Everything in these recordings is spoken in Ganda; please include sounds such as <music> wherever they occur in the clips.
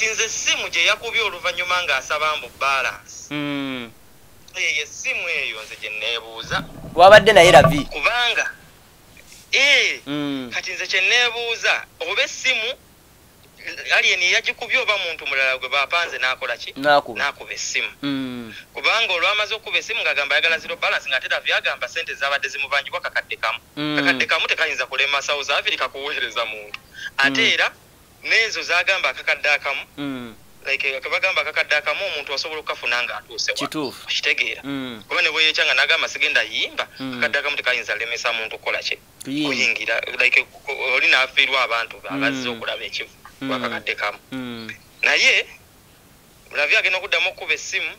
kati nze essimu gye yakubye oluvannyuma ng'asaba mbu balansi Mm. eyo essimu eyo nze gye neebuuza. Wabadde naye ravi kubanga ee Mm. kati nze kye neebuuza oba essimu alien yagikubye oba muntu mulala gwe bapanze n'akola ki? Nakuba. Essimu. Mm. kubanga olwamaze okuba essimu ng'agamba ayagala zero balance ng'ate ravi agamba sente zabadde zimubangibwa kakadde kamu. Kakadde kamu tekayinza kulema south africa kuweereza muntu. Ate Mm. N'ezo zagamba akakadde akamu Mm. like kebagamba akakadde akamu omuntu asobola okukafuna wa kituufu kitegeera Mm. kuba ne bweyekya nga n'agamba sigenda yimba Mm. akakadde akamu tekayinza lemesa muntu kukola ki kuyingira like oli n'afiirwa abantu abazze Mm. okulaba ekivu Mm. kwakakadde kamu Mm. naye lavi agenda okuddamu okuba essimu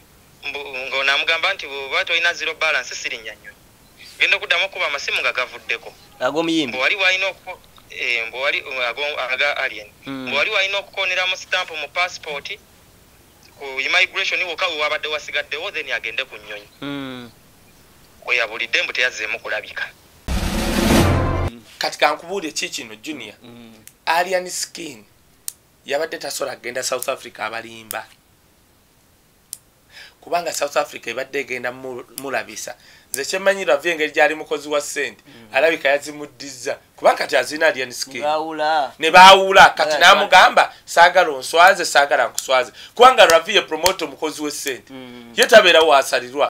ng'onaamugamba nti bwoba tolina zero balance sirinya nnyonyi genda okuddamu okuba amasimu nga gavuddeko ag'omuyimbi wali walina eh, mbwe wali ago- aga alien. Mm. mbwe wali walina okukoneramu stamp mu passport ku immigration wokka we wabadde wasigaddewo then agende ku nnyonyi. Mm. weyabulidde mbu teyazzeemu kulabika. Kati kankubuulire ki kino junior? Mm. alien skin. Yabadde tasobola kgenda south africa abalimba. Kubanga south africa ebadde egenda mu- mulabisa nze kyemanyi ravi engeri gyali mukozi wa sente alabika yazimuddiza kubanga kati azina alien skin ne baawula. Kati n'amugamba saagala onswaze saagala nkuswaze. Kubanga ravi ye promote omukozi w'essente Mm. ye tabeera waasalirwa.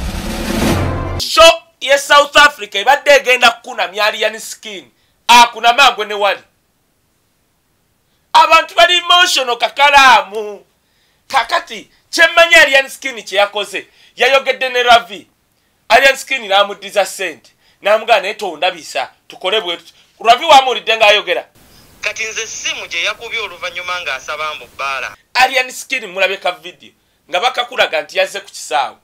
Sho ye south africa ebadde egenda kukunamya alien skin akuname agwe ne wali. Abantu bali emotional kakalaamu kakati kyemmanyi alien skin kyeyakoze yayogedde ne ravi alien skin n'amuddiza sente n'amugamba naye tondabisa tukole bwe ravi wamuwulidde ng'ayogera. Kati nze essimu gye yakubye oluvannyuma ng'asaba mbu baala alien skin mulabye ka video nga bakakulaga nti yazze ku kisaawe.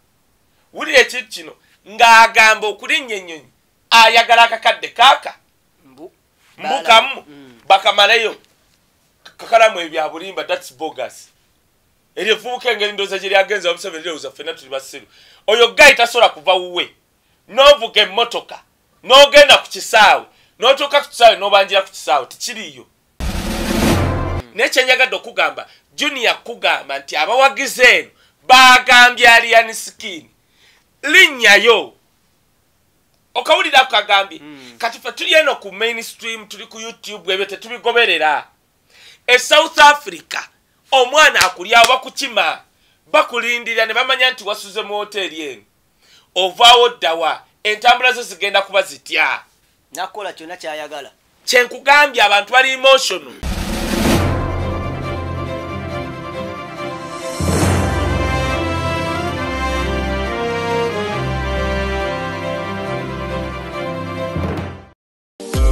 Wulira ekintu kino ng'agamba okulinnya ennyonyi ayagala akakadde kaaka. Mbu mbukamu Mm. bakamaleyo kakalamu ebya bulimba thats bogus eryo evubuka engeri ndowooza gye lyagenza omusebe lirowooza ffenna tuli basiru oyo gayi tasobola kuva wuwe. N'ovuga emmotoka n'ogenda ku kisaawe n'otuuka ku kisaawe n'obanjira ku kisaawe tikiriyo naye kyenyagadde okugamba junior kugamba nti abawagizi eno bagambye alien skin linnyayo okawulira ku kagambye kati fe tuli eno ku mainstream tuli ku youtube ebyo tetubigoberera e south africa omwana akulyawo bakukima bakulindirira ne bamanya nti wasuze mu woteeri eno. Ovaawo ddawa entambula zo zigenda kuba zitya? Nakola kyonna kyayagala. Kyenkugambye abantu bali emotional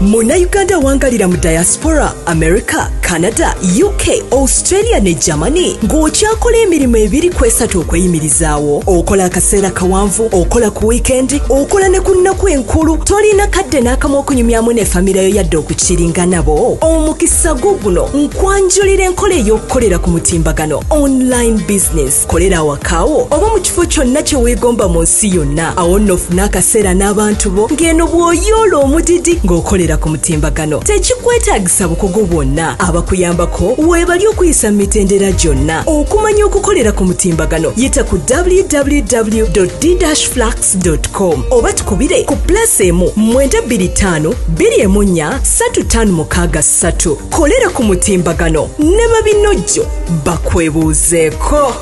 munnayuganda awangalira mu diaspora america canada uk australia ne germany. Ng'okyakola emirimu ebiri ku esatu okweyimirizaawo. Okola akaseera kawanvu okola ku wiikendi okola ne ku nnaku enkulu. Tolina kadde n'akamu okunyumyamu ne famire yo yadde okukiringa nabo. Omukisa gwo guno nkwanjulira enkola ey'okukolera ku mutimbagano. Online business kolera awakaawo. Oba mu kifo kyonna kye weegomba mu nsi yonna. Awo nno ofune akaseera n'abantu bo ng'eno bw'oyoola omudidi ng'okolera ku mutimbagano. Tekikwetaagisa bukugu bwonna abakuyambako weebali okuyisa mu mitendera gyonna okumanya okukolera ku mutimbagano. Yita ku www d-flax com oba tukubire ku plus emu 225 214 3563 kolera ku mutimbagano. Ne babinojjo bakwebuuzeeko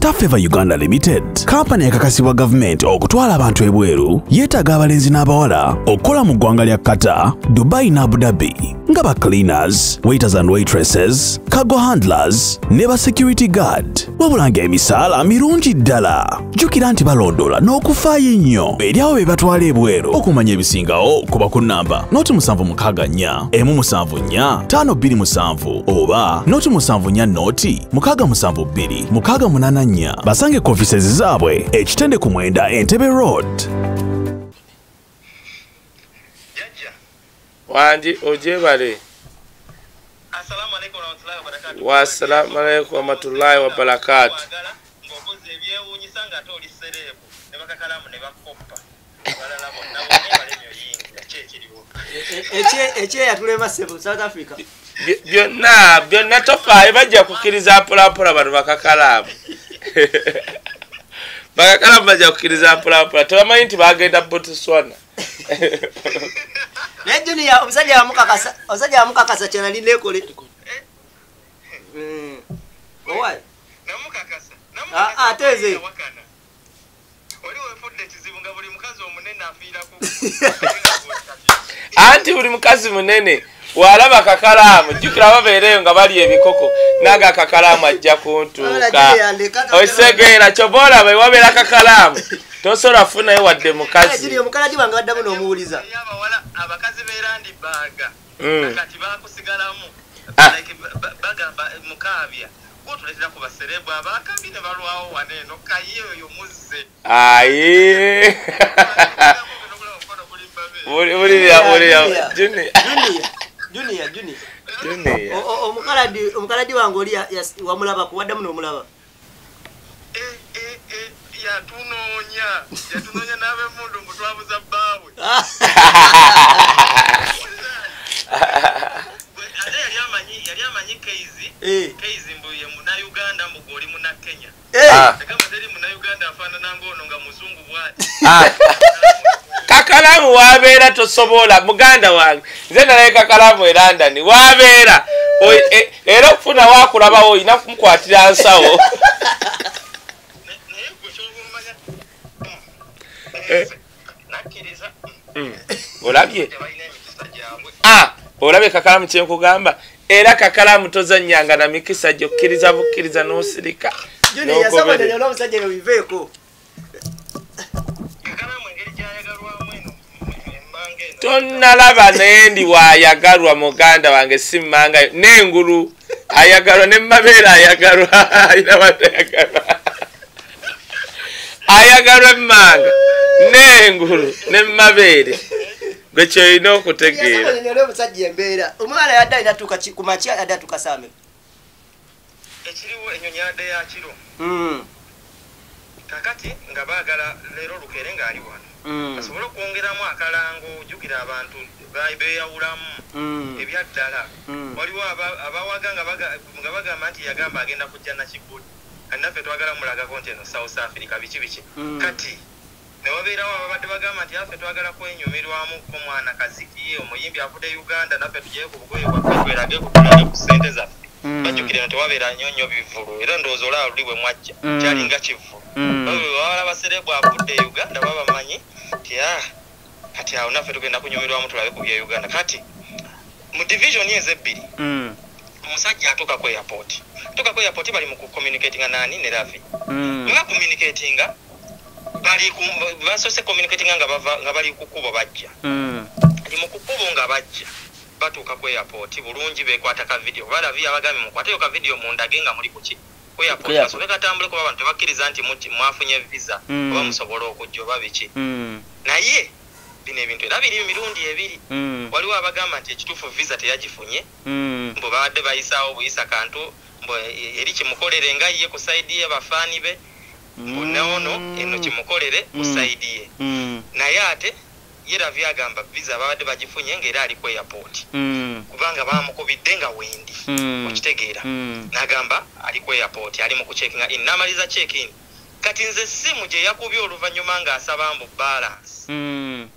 Starfever Uganda Limited kampani ekakasibwa gavumenti okutwala abantu ebweru yeetaaga abalenzi n'abawala okukola mu ggwanga lya Qatar, Dubai ne Abu Dhabi nga ba cleaners, waiters and waitresses, cargo handlers ne ba security guard. Wabula ng'emisaala mirungi ddala. Jjukira nti balondoola n'okufaayo ennyo eri abo be batwala ebweru. Okumanya ebisingawo kuba ku nnamba noti 764 emu 74 527 oba noti 74 noti 672 684 basange ku offices zaabwe ekitende ku mwenda entebe road. Wangi ogyebale assalamu alaikum warahmatullahi wabarakatuh Wassalamu alaikum warahmatullahi wabarakatuh. Kwagala ng'okoze ebyewuunyisa ng'ate oli sereebu ne bakakalamu ne bakoppa. Balala bonna bonna balemyo yingi ekiriwo. Ekyeya tulema sebo south africa. Byo- byonna byonna tofaayo bajja kukkiriza mpolampola bano bakakalaamu <laughs> bakakalaamu bajja kukkiriza mpolampola tebamanyi nti bagenda botswana. <laughs> Naye junior omusajja yamukakasa kyanali nekole omunene afiiraku <laughs> anti buli mukazi munene walaba kakalaamu jjukira babeereyo nga bali ebikoko naga akakalaamu ajja kuntuuka. Osegeera kyoba olaba ewabeera kakalaamu tosobola kufunayo wadde mukazi. Junior mukalagi wange baddamu n'omuwuliza. Abakazi beerandibaaga Mm. kati bakusigalamu Ah. Bagamba mukaabya. Gwotuleetera ku baserebu abakabi ne balwawo wano eno kaye oyo muzze. Aye Buli- bulira bulira juni junior junior. Juni O- o- omukaladi omukaladi wange oli wamulabaku waddamu n'omulaba Eh, eh, eh, yatunoonya yatunoonya n'abemundu mbu twabuza bbaawe Bwe- <laughs> <laughs> ate yali amanyi yali amanyi keizi. Eh. keizi mbu ye munauganda mbu gwe oli munakenya. Eh, Ah. agamba teri munauganda afaanana ngaono nga muzungu bwati. Ah. kakalaamu wabeera tosobola muganda wange. Nze nalaye kakalaamu e london wabeera e- era okufuna wakulabawo olina kumukwatira nsawo. <laughs> Eh. nakkiriza. Mm. olabye olabye kakalaamu kyenkugamba era kakalaamu tozanyanga na mikisa gyokkiriza bukkiriza n'osirika. Junior yasobola n'omusajja eyo biveeko. Kakalamu engeri gyayagalwamu eno embanga eno. Tonalaba naye ndi waayagalwa muganda wange simmangayo n'engulu ayagalwa ne mabeere ayagalwa ayina batayagalwa ayagalwa. Emmanga n'engulu ne mabeere gwe kyolina okutegeera yasobola omusajja embeera. Omwana yadde alina ku makya yadde atuuka saame ekiriwo enyonyi yadde yakiro Mm, kakati nga baagala leero lukere ng'ali wano. Mm, basobole okwongeramu akalango jjukira abantu ba- beeyawulamu. Mm, ebyaddala. Waliwo aba- abawaga nga baga- nga bagamba nti yagamba agenda kujja nakigudi kati naffe twagala mulagako nti eno south africa biki biki. Mm. Newabeerawo ababadde bagamba nti affe twagala kwenyumirwamu ko mwana kaziki omuyimbi avudde uganda naffe tugyeye ku bugoye bwaffe twerage kutulage ku ssente zaffe. Mm. bajjukire eno tewabeera nnyo nnyo bivulu era ndowooza olaba luli bwe mwajja. Mm. kyalinga kivulu Mm. wawala baserebu avudde e uganda babamanyi ti a kati awo naffe tugenda kunyumirwamu tulabe ku bya uganda. Kati mu divisioni ezebbiri Mm, omusajja atuuka ku airport. Atuuka ku airport bali mu kucommunicatinga nani ne ravi. Nga communicatinga bali basoose communicatinga nga nga bali ku kkubo bajja. Mm. ali mu kukubo nga bajja. Batuuka ku airport bulungi bekwata ka video. Balavi abagambye mukwateyo ka video mundage nga muli kuki ku airport. Kasobe katambule kuba abantu tebakkiriza nti muki- mwafunye visa. Mm. oba musobola okujja oba biki. Mm, naye bino ebintu era biri mirundi ebiri. Mm, waliwo abagamba nti ekituufu visa teyagifunye. Mm, mbu babadde bayisaawo buyisa kantu mbu e- eri kimukolere nga ye ku saidi ye bafaani be noono eno kimukolere ku Mm. saidi ye. Mm, naye ate ye ravi agamba visa babadde bagifunye ng'era ali ku airport. Mm, kubanga bamukubidde nga wendi mm, okitegeera mm. n'agamba ali ku airport ali mu kucekinga in n'amaliza chekin kati nze essimu gye yakubye oluvannyuma ng'asaba mbu balance. Mm.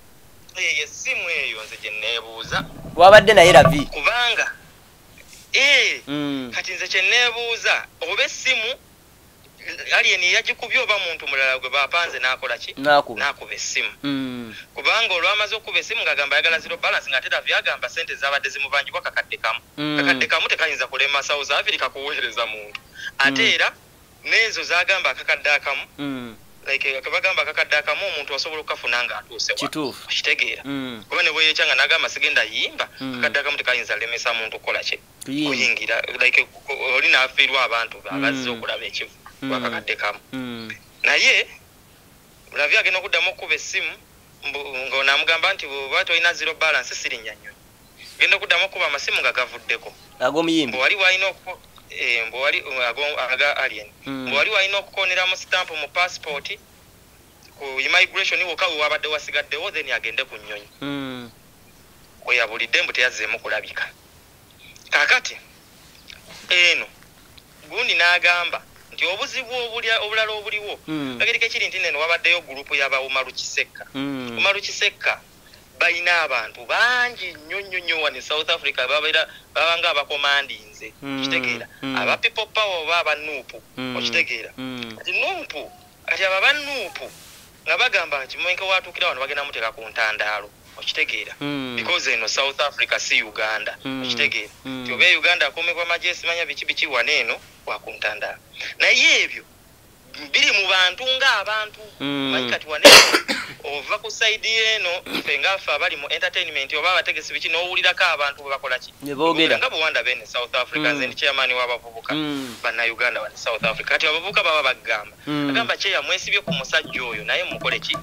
eyo essimu eyo nze gye neebuuza wabadde naye ravi kubanga Mm, kati nze kye neebuuza oba essimu alien yagikubye oba muntu mulala gwe bapanze n'akola ki? Nakuba. Essimu. Mm, kubanga olwamaze okuba essimu ng'agamba ayagala zero balance ng'ate ravi agamba sente zabadde zimuvanjibwa kakadde kamu. Mm. kakadde kamu tekayinza kulema south africa kuweereza muntu. Ate era n'ezo zagamba akakadde akamu like bagamba akakadde akamu omuntu asobola okukafuna wa- kituufu. Okitegeera. Kuba ne bweyeca nga n'agamba sigenda yimba akakadde akamu tekayinza lemesa muntu kukola ki? Kuyingira like oli n'afiirwa abantu abazze okulaba ekivu Mm. lwakakadde kamu. Mm, naye lavi agenda okuddamu okuba essimu mbu- nga namugamba nti bweba tolina zero balance sirinya nnyonyi genda okuddamu okuba amasimu nga gavuddeko ag'omuyimbi mbwe wali walina okuko eh, mbwe wali ago- aga alien. Mm. mbwe wali walina okukoneramu stamp mu passport ku immigration wokka we wabadde wasigaddewo then agende ku nnyonyi. Mm, kweyabulidde mbu teyazzeemu kulabika. Kakati eno gundi n'agamba nti obuzibu obulala obuliwo Mm. kageri kekiri nti neno wabaddeyo gurupu y'abawumalu kisekka Mm. umalu kisekka balina abantu bangi nnyo nnyo nnyo wano e south africa babeera baba nga abakomandinze Mm, okitegeera. Aba people power oba abanuupu Mm. okitegeera. Kati nuupu kati abo abanuupu nga bagamba nti mumenke watuukira wano bagenda muteeka ku ntandaalo okitegeera Mm. because eno south africa si uganda Mm. okitegeera Mm. nti oba e uganda akomebwa magye simanya biki biki wano eno wakuntandaalo naye ebyo biri mu bantu ng'abantu Mm. manyi kati wano eno ova ku saidi eno ffe ngaffe abali mu entertainment oba abategesi biki n'owulirako abantu bwe bakola ki Ne boogera. nga bwewanda bene south africa Mm. nze ndi chairman w'abavubuka Mm. bannayuganda wano south africa kati abavubuka baba bagamba Mm. agamba kyeya mwesibye ku musajja oyo naye mukole ki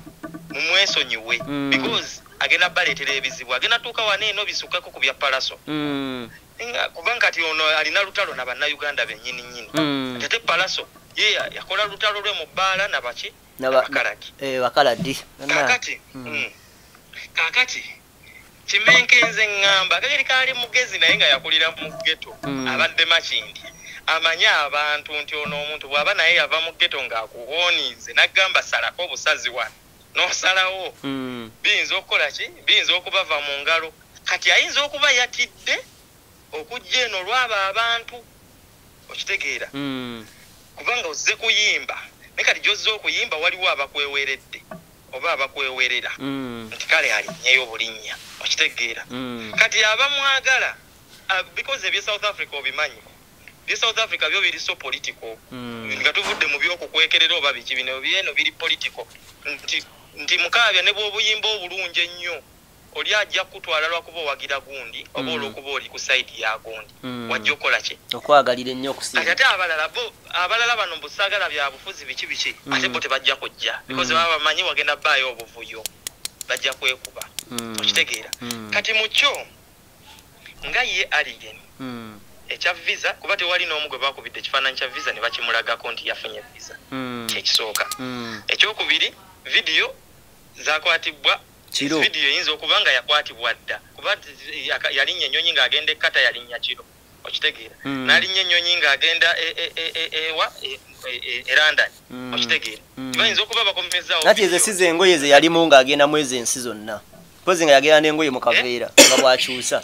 mumwesonyiwe Mm. because agenda baleetera ebizibu agenda tuuka wano eno bisukkako ku bya palaso Mm. Nga- kubanga kati ono alina lutalo na bannayuganda bennyini nnyini Mm. ate palaso ye ya- yakola lutalo lwe mu bbaala nabaki Naba- nabakalaki Eh, bakaladi kakati Mm. mm. kakati kimenkenze ŋŋamba akageri kaali mugezi naye nga yakulira mu geto Mm. abadde makindi amanye abantu nti ono omuntu bw'aba naye yava mu geto ng'akuwoonize naggamba salako obusazi wano n'osalawo Mm. biyinza okukola ki biyinza okubava mu ngalo kati ayinza okuba yatidde okujja eno olwabo abantu okitegeera Mm. kubanga ozze kuyimba naye kati gyozze okuyimba waliwo abakweweredde oba abakwewerera Mm. nti kale alinnyeyo bulinnya okitegeera Mm. kati abamwagala ah, because ebye south africa obimanyi bye south africa byo biri so political Mm. nga tuvudde mu byokukwekerera oba biki bino byeno biri political nti nti mukaabya ne bw'obuyimba obulungi ennyo oli ajja kutwala lwakuba owagira gundi oba Mm. olwokuba oli ku saidi ya gundi Mm. wajja okukola ki? Okwagalira ennyo okusinga. Ate abalala bo abalala bano mbusaagala bya bufuzi biki biki Mm. ate bo tebajja kujja because baba bamanyi wagenda bbaayo obuvuyo bajja kwekuba okitegeera. Kati mu kyo nga ye alien ekya visa kuba tewali n'omu gwe bakubidde ekifaananyi kya visa ne bakimulagako nti yafunye visa kyekisooka Mm. Vidiyo zakwatibwa. Kiro. vidiyo eyinza okuba nga yakwatibwa dda. Kuba yalinnya ennyonyi ng'agenda ekkata yalinnya kiro. Okitegeera. Mm. n'alinnya ennyonyi ng'agenda e- e- e- e- ewa? E- e- e- e london. Mm. okitegeera. Mm. bayinza okuba bakomezaawo nati ezo si zengoye ze yalimu ng'agenda mu ezo ensi zonna. Mpozi nga yagenda n'engoye mu kaveera <laughs> nga bwakyusa.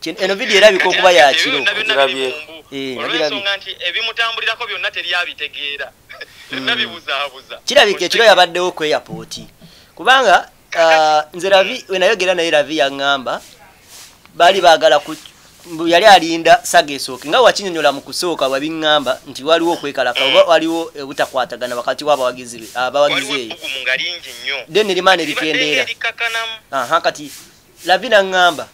Kino- eno vidiyo erabika okuba yakiro. Eh, olw'ensonga nti ebimutambulirako byonna teryabitegeera kirabika ekiro yabaddewo ku airport. Kubanga ah, nze ravi wenayogera naye ravi yaŋŋamba baali baagala yali alinda saga esooke nga wakinyonyola mu kusooka wabiŋŋamba nti waliwo okwekalaka oba waliwo obutakwatagana wakati w'abawagizi be abawagizi eyo. then erimaana Libadde erikendeera erikakanamu aha kati lavina ŋŋamba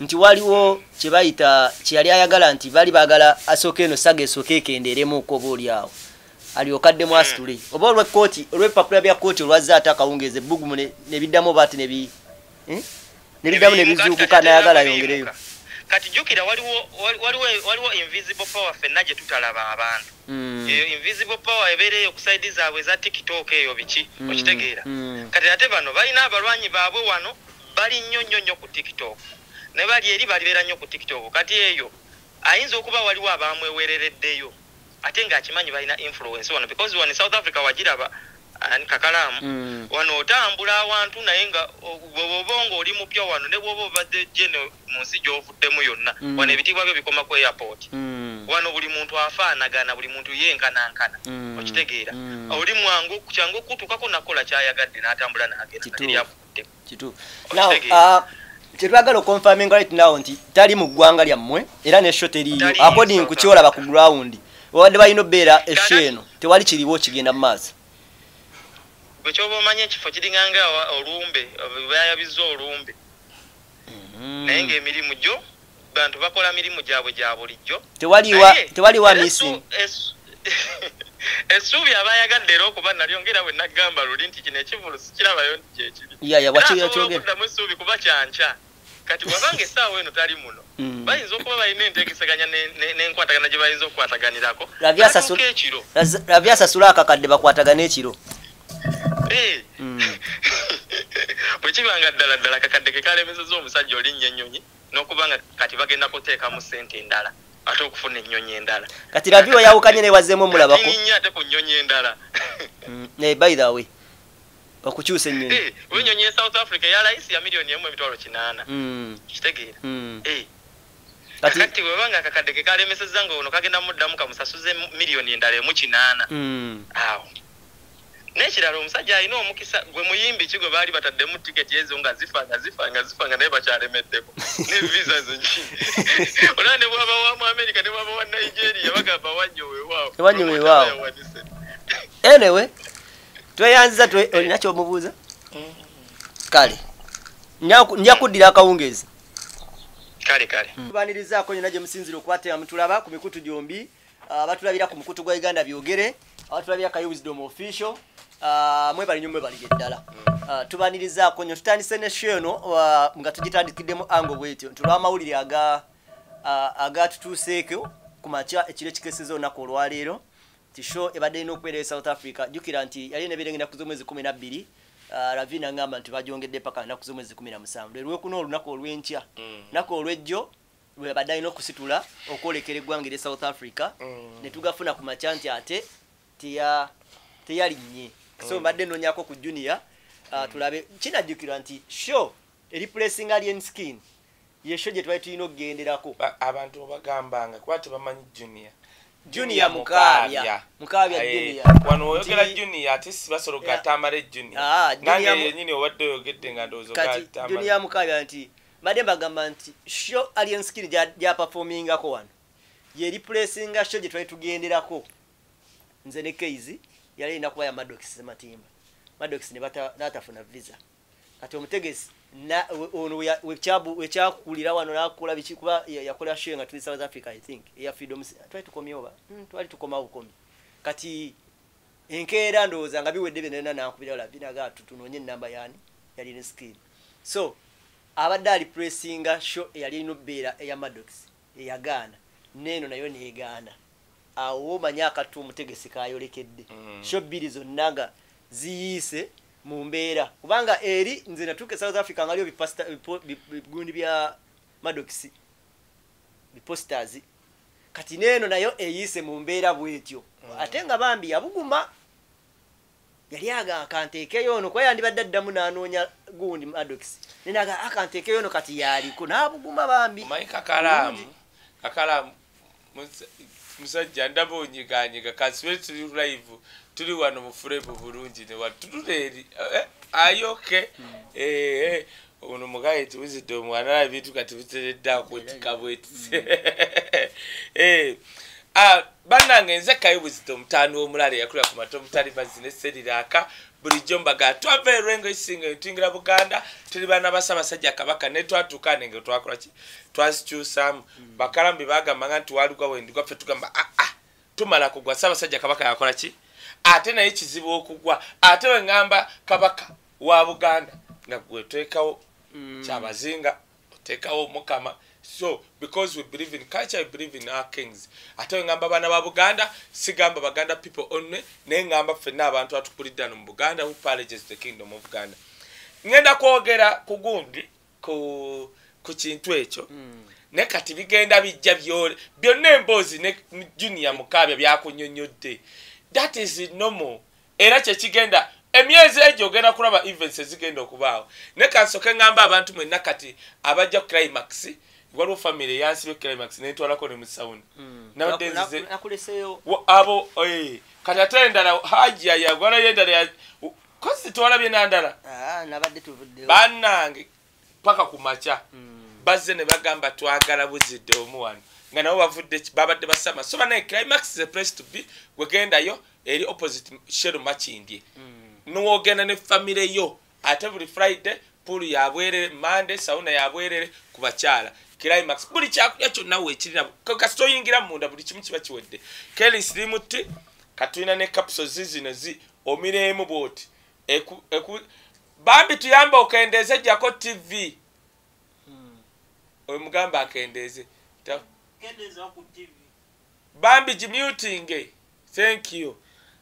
nti waliwo kye bayita kye yali ayagala nti baali baagala asooka eno saga esooka ekendeeremuuko oba oli awo alyoka addemu asitule. Oba olwekooti olw'ebipapula bya kooti olwazze ate akawungeezi ebbugumu ne- ne biddamu oba ati nebi eh? ne biddamu ne Ebiyimuka, bizuukuka kati nayagala ate yongereyo biyimuka. kati jjukira waliwo wali- waliwo waliwo invisible power fenna gye tutalaba abantu. Mm, eyo invisible power ebeera eyo ku saidi zaabwe eza tiktok eyo biki? Okitegeera. Kati ate bano balina abalwanyi baabwe wano bali nnyo nnyo nnyo ku tiktok. Ne bali eri balibeera nnyo ku tiktok. Kati eyo ayinza okuba waliwo abamwewerereddeyo ate ng'akimanyi balina influence wano because wano south africa wagiraba ani kakalaamu. Mm. wano otambula awantu naye nga bw'oba ng'oli mupya wano ne bw'oba obadde jene mu nsi gy'ovuddemu yonna Mm. wano ebitiibwa byo bikoma ku airport. Mm, wano buli muntu afaanagana buli muntu yenkanankana okitegeera. Oli mwangu kyangu okutuukako nakola kyayagadde n'atambula n'agenda Kituufu. teri avudde kituufu Okitegeera. now uh, okonfaminga right now nti tali mu ggwanga lyammwe era nesho teriyo according ku kyolaba ku ground babadde balina obbeera esho Kakati- eno tewali kiriwo kigenda mu maaso. Bwe kyoba omanya ekifo kiringanga awa- olumbe bayabiza olumbe. Naye ng'emirimu gyo bantu bakola mirimu gyabwe gya bulijjo. Tewaliwa Naye, tewaliwa era missing essu- essu- <laughs> essuubi abayagadde era okuba nalyongera bwe naggamba luli nti kino ekivulu sikirabayo nti kyekiri ya ya Era waki asobola yakyogera okuddamu essuubi kuba kyankya kati bwabanga essaawa eno tali muno. Mm. bayinza okuba balina ne- n'enkwatagana gye bayinza okukwataganirako. Ekiro. Ravyasasula akakadde bakwatagana ekiro. Eh. Mm. <laughs> bwe bwe kibanga ddala ddala kakadde ke kalemeseza omusajja olinnya ennyonyi n'okuba nga kati bagenda kuteekamu sente endala ate okufuna ennyonyi endala. Kati ravi weyawukanye newazeemu omulabako. Nnyo ate ku nnyonyi endala. Mm, eh, by the way okukyusa ennyonyi. Eh, ennyonyi e south africa eyalayisi ya miliyoni emu emitwalo kinaana. Mm, kitegeera. Mm. Eh, kati kakati webanga akakadde ke kalemeseza nga ono kagenda muddamu kamusasuze mu- miliyoni endala emu kinaana. Mm, awo. N'ekirala omusajja alina omukisa gwe muyimbi ki gwe baali bataddemu tiketi ezo nga zifa nga zifa nga zifa nga naye bakyalemeddeko <laughs> ne visa zenki <laughs> olaba ne bwaba wa mu america ne bwaba wa nigeria bagamba wanyoweewaawo Wanyoweewaawo. anyway tweyanziza twe olina kyomubuuza? Kale Nyaku- nja kuddira akawungezi. Kale kale. Tubanirizaako nyina gye musinzire okubatera mutulaba ku mikutu gyombi Ah, abatulabira ku mukutu gwa uganda byogere abatulabira ka wisdom official Ah, mwebali nyo mwebalige ddala. Ah, tubanirizaako nyo tutandise ne show eno nga tugitandikiddemu ango bwetyo. Ntulwamawulire aga ah, agatutuuseeko ku makya ekiro ekikeseza olunaku olwaleero ti show ebadde erina okubeera e south africa. Jjukira nti yali nebeerengenda ku z'omwezi kumi na bbiri Ah, ravina ngamba nti bagyongedde paka naku z'omwezi kumi na musanvu. Lwe lwekuna olunaku olw'enkya naku olw'ejjo lwebadde alina okusitula okwolekera eggwanga erye south africa. Ne tugafuna ku makya nti ate teya- teyalinnye so mbadde nonyako ku junior ah, tulabe kinajjukirwa nti show eriplacinga alien skin. Ye show gye twali tulina okugenderako. Ba- abantu obagambanga kuba tebamanyi junior junior mukaabya mukaabya junior. Wano oyogera junior ate sibasolo Yeah. gatamale junior. Ah, nange junior mu- yenyini obadde oyogedde nga ndowooza junior mukaabya nti mbadde mbagamba nti show alien skin gya- gyapafomingako wano. Ye eriplacinga show gye twali tugenderako. Nze ne keizi yali erina kuba ya madox matimba. Madox n'atafuna visa. Kati omutegesi ono wekyakulira wano nakola biki kuba ya- yakola show nga tuli south africa i think. Eya freedom twali tukomyewo ba Mm, twali tukomawo bukomi kati enkeera ndowooza nga biwedde byenalina nankubira ola binaga tutunonye enamba yani yali ne skin so abadde ali pressinga show eyali erina okubeera eya madox eyagaana neeno nayo negaana awo omanye akatu omutegesi kayolekedde Mm. show bbiri zonna nga ziyiise mu mbeera. Kubanga eri nze natuuka e south africa nga liyo bipasta- bipo- bi- bigundi bya madox biposters kati neeno nayo eyiise mu mbeera bwetyo. Ate nga bambi yabuguma yali aga akanteekeyo ono kuba yandibadde addamu n'anoonya gundi madox nenaga akanteekeyo ono kati yaliko n'abuguma bambi. Omanyi kakalaamu kakalaamu musa- musajja ndaba onyiganyiga kasibe tuli live tuli wano mu furebu bulungi newatutula eri Eh, ayoke Eh, eh, ono mugaye tiwizidde omwana ebintu kati biteredde akutika bwetise <laughs> Eh, ah, bannange nze kayi wizidde omutaani w'omulala eyakulira ku mata omutali bazzi neseriraaka bulijjo mbaga twava erwengo esinga entingira buganda tuli baana basabasajja kabaka ne twatuuka nenge twakolaki twasikyusaamu. Bakalambi bagambanga nti waligwa wendigwa ffe tugamba aa tumala kugwa. Sabasajja kabaka yakola ki ate naye kizibu okugwa. Ate weŋŋamba kabaka wa buganda nga gwetwekawo kyabazinga oteekawo mukama. So because we believe in culture we believe in our kings. Ate weŋŋamba abaana ba buganda sigamba baganda people only naye ŋŋamba ffenna abantu atukulidde ano mu buganda who palages the kingdom of uganda. Ŋŋenda kwogera ku gundi ku ku kintu ekyo. Ne kati bigenda bijja byole byonna emboozi ne junior mukaabya byakunyonyodde that is normal. Era kyekigenda emyezi egyo ogenda kulaba events ezigenda okubaawo. Ne kansoke ŋŋamba abantu mwenna kati abajja ku climax waliwo family eyansibye climax nentwalako ne nzize nakuleseyo Wa- abo eh, kati ate endala hajja yagwalayo endala ya- kozi twalabye nandala. Ah, bannange paka ku makya. Bazze ne bagamba twagala buzidde omu wano nga nabo bavudde babadde basama. So banaye climax is a place to be. Wegendayo eri opposite shero makindye. Niwogenda ne famire yo ate buli friday pool yabwerere monday sauna yabwerere ku bakyala. Climax buli kyakulya kyonna weekirina kasita oyingira munda buli kimu kiba kiwedde. Kelis limuti katulina ne capsules zino zi omiremu bwoti. Eku, eku, bambi tuyambe okendeeze jako tv oyo mugamba akendeeze bambi gimutinge thank you.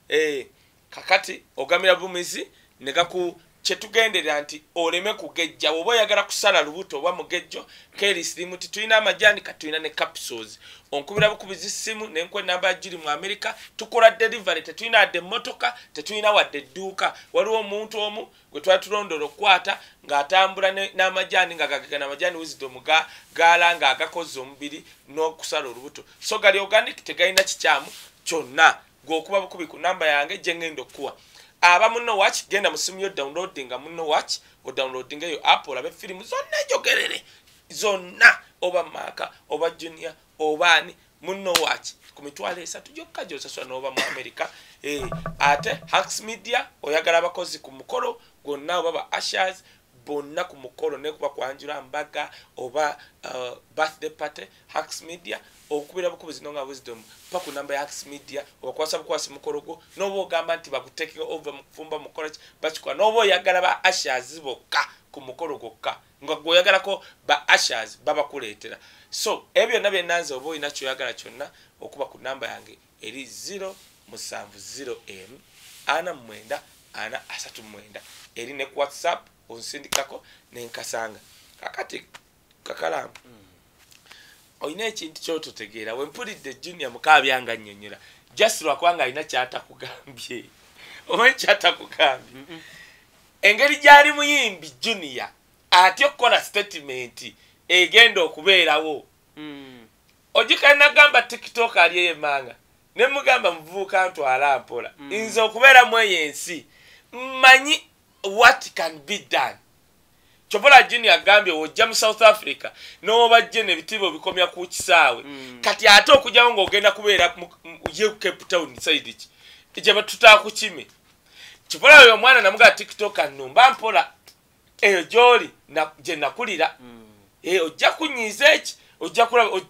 Eh, kakati ogamira bumizi ne gaku kyetugenderera nti oleme kugejja oba oyagala kusala lubuto oba mugejjo kerisirimu ti tulina amajani katulina ne capsules. Onkubira bukubizi simu nenkwa enamba ya giri mu america tukola delivery tetulina wadde emmotoka tetulina wadde edduuka. Waliwo omuntu omu gwe twali tulondola okukwata ng'atambula n'amajani nga gagagana amajani wisdom ga- gaala ng'agakoze omubiri n'okusala olubuto. So gali organic tegalina kikyamu kyonna. Gweokuba bukubi ku namba yange gye ngenda okukuwa aba muno watch genda mu simu yo downloadinga muno watch odownloadinga eyo app olabe firimu zonna enjogerere. Zonna oba maaka oba junior oba ani muno watch. Ku mitwalo esatu gyokka gyosasula n'oba mu america. Eh, ate hax media oyagala abakozi ku mukolo gwonna oba ba ashers bonna ku mukolo nekuba kwanjula mbaga oba uh, birthday party hax media okubira bukubizi nonga wisdom pa ku namba ya hax media obakwasa bukwasi mukolo gwo noba ogamba nti bakutekeka over mukufumba mukolo ki bakikola noba oyagala ba ashers bokka ku mukolo gwokka nga gweoyagalako ba ashers babakuleetera. So ebyo byonna byenanze oba olina kyoyagala kyonna okuba ku namba yange eri 0 musanvu 0 m ana mwenda ana asatu mwenda. Eri ne ku whatsapp onsindikako nenkasanga kakati kakalamu olina ekintu kyototegeera wempulidde junior mukabyanga nnyonnyola. Just lwakubanga alina kyatakugambye. Omanyi kyatakugambye? Engeri gyali muyimbi junior atya okukola statement egenda okubeerawo? Ogikanagamba tiktok ali eyemanga nemugamba muvubuka ntwala mpola. Nze okubeeramu eyo ensi mmanyi what can be done kyobola junior agambye ojja mu south africa nobajje nebitiibwa obikomya ku kisaawe. Kati ate okujyawo ngaogenda kubeera ye cape town side ki? Gye tutakukime? Kipola oyo omwana namugaa tiktok annumba mpola. Eyo gyoli na- gye nakulira. Eh, ojja kunyiiza eki? Ojja kulaba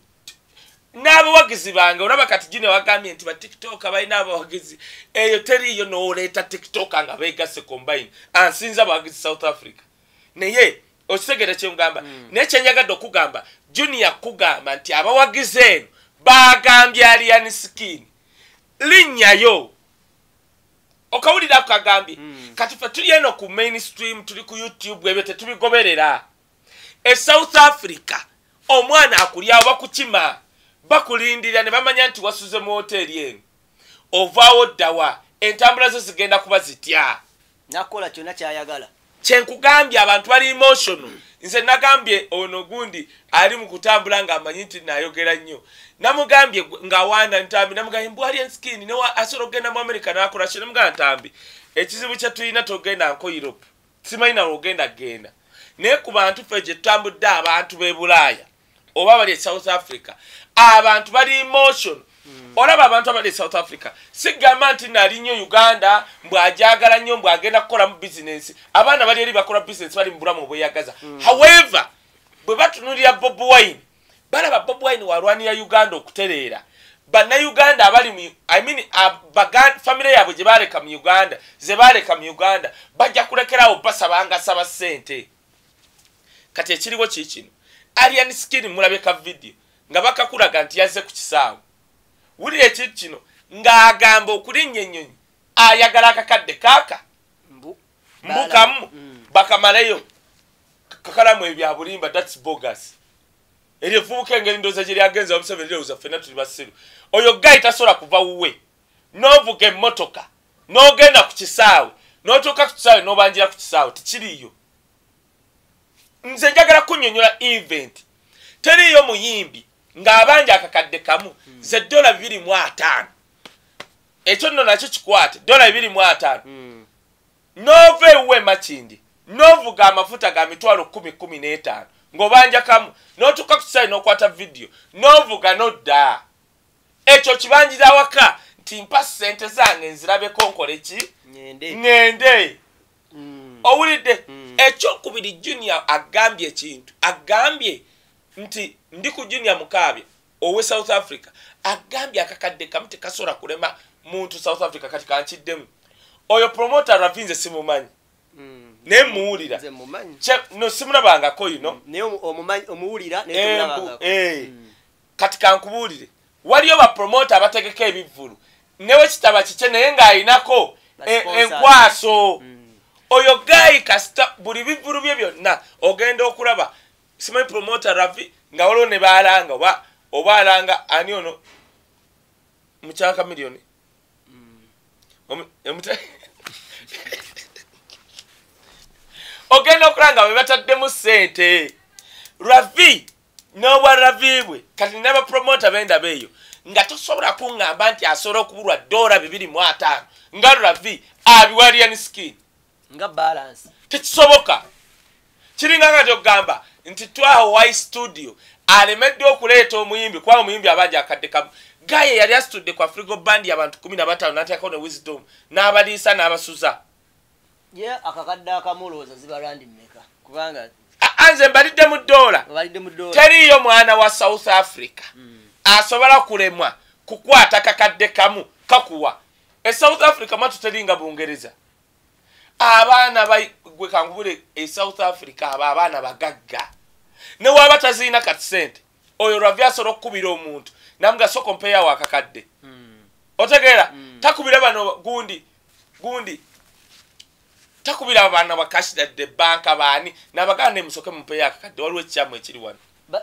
n'abawagizi bange olaba kati gine wagambye nti batiktok balina abawagizi. Eyo teriiyo nooleeta tiktok nga beegase combine. Ansinza abawagizi south africa naye okitegere kyemugamba naye kyenyagadde okugamba junior kugamba nti abawagizi eno bagambye alian skin linnyayo okawulira kagambye kati fe tuli eno ku mainstream tuli ku youtube ebyo tetubigoberera. E south africa omwana akulyawo bakukima bakulindirira ne bamanya nti wasuze mu woteeri eno. Ovaawo ddawa entambula zo zigenda kuba zitya? Nakola kyonna kyayagala kyenkugambye abantu bali emotional. Nze nagambye ono gundi ali mu kutambula ng'amanyi nti nayogera nnyo. Namugambye ng'awaana ntambi namugambye mbwali enskini asobola okgenda mu america nakola kyo namugamba ntambi ekizibu kye tulina togenda nko europe. Simanyi nawe ogenda genda. Naye ku bantu ffe gye tutambudde abantu b'e bulaaya oba bali e south africa abantu bali emotion olaba abantu abali south africa. Sigamba nti nali nnyo uganda mbwajagala nnyo mbwagenda kukolamu bizinensi abaana bali eri bakola bizinensi bali mu bulamu obweyagaza. However bwe batunulira bob wine balaba bob wine walwanira uganda okutereera. Bannayuganda abali mu I mean, famire yaabwe gye baleka mu uganda ze baleka mu uganda bajja kulekerawo basabanga saba ssente. Kati ekiriwo kiikino alian skin mulabe ka vidiyo nga bakakulaga nti yazze ku kisaawe wulira ekintu kino ng'agamba okulinnya ennyonyi ayagala akakadde kaaka. Mbu. Mbukamu Mm. bakamaleyo kakalamu ebya bulimba thats bogus. Eryo evubuka engeri ndooza gye lyagenza omuseveni lirowooza ffenna tuli basiru oyo gayi tasobola kuva wuwe n'ovuga emmotoka n'ogenda ku kisaawe n'otuuka ku kisaawe n'obanjira ku kisaawe tikiriiyo nze njagala kunnyonnyola event. Teriiyo muyimbi ng'abanja akakadde kamu ze dola bibiri mu ataano. Ekyo nno nakyo kikwate dola bibiri mu ataano. Mm. nova ewuwe makindi novuga amafuta ga mitwalo kumi kumi n'etaano ng'obanja kamu n'otuuka ku kisaayi n'okwata vidiyo novuga nodda. Ekyo kibanjira awaka nti mpa sente zange nzirabeko nkole ki? Ŋŋende. Mm. owulidde ekyokubiri junior agambye ekintu agambye nti ndi ku junior mukaabya owe south africa agambye akakadde kamu tekasobola kulema muntu south africa kati kankiddemu oyo promota ravinze simumanyi Mm. naye muwulira no simulabangako yino temulabangako. eh. Mm. kati kankubuulire waliyo bapromota abategeka ebivvulu newe kitaba kikye naye ng'ayinako enkwaso Mm. oyo gayi kasita buli bivulu bye byonna ogenda okulaba simanyi promota ravi? Nga waliwo ne baalanga oba oba alanga ani ono? Mukyaka miliyoni omuta- <laughs> ogenda okulanga bwe bataddemu sente ravi n'obwa ravi bwe kati n'abapromota b'endaba eyo nga tosobola kuŋŋamba nti asobola okubulwa dola bibiri mu ataano nga ravi abiwalian skin. Nga balance. Tekisoboka kiringa nga tokugamba nti twawo wi studio? Alemedde okuleeta omuyimbi kuba omuyimbi abangi akadde kamu gaye yali asitudde ku afrigo bandi abantu 15 nateekako ne wisdom n'abaliisa n'abasuza. Ye akakadde akamulooza ziba lwandi mmeka? Kubanga anze mbalidde mu ddoola. Balidde mu ddoola. Teriiyo mwana wa south africa. Asobola kulemwa kukwata kakadde kamu kakuwa. E south africa matu teringa bungereza abaana ba- gwe kangubule e south africa abo abaana bagagga. Newaba tazirina kati sente oyo lwavi asobola okukubira omuntu namuga soko mpeyawo akakadde otegeera takubira bano gundi gundi takubira abaana bakashidadde banka baani nabagana nemusoke mumpeyo akakadde waliwo ekyamu ekiri wano.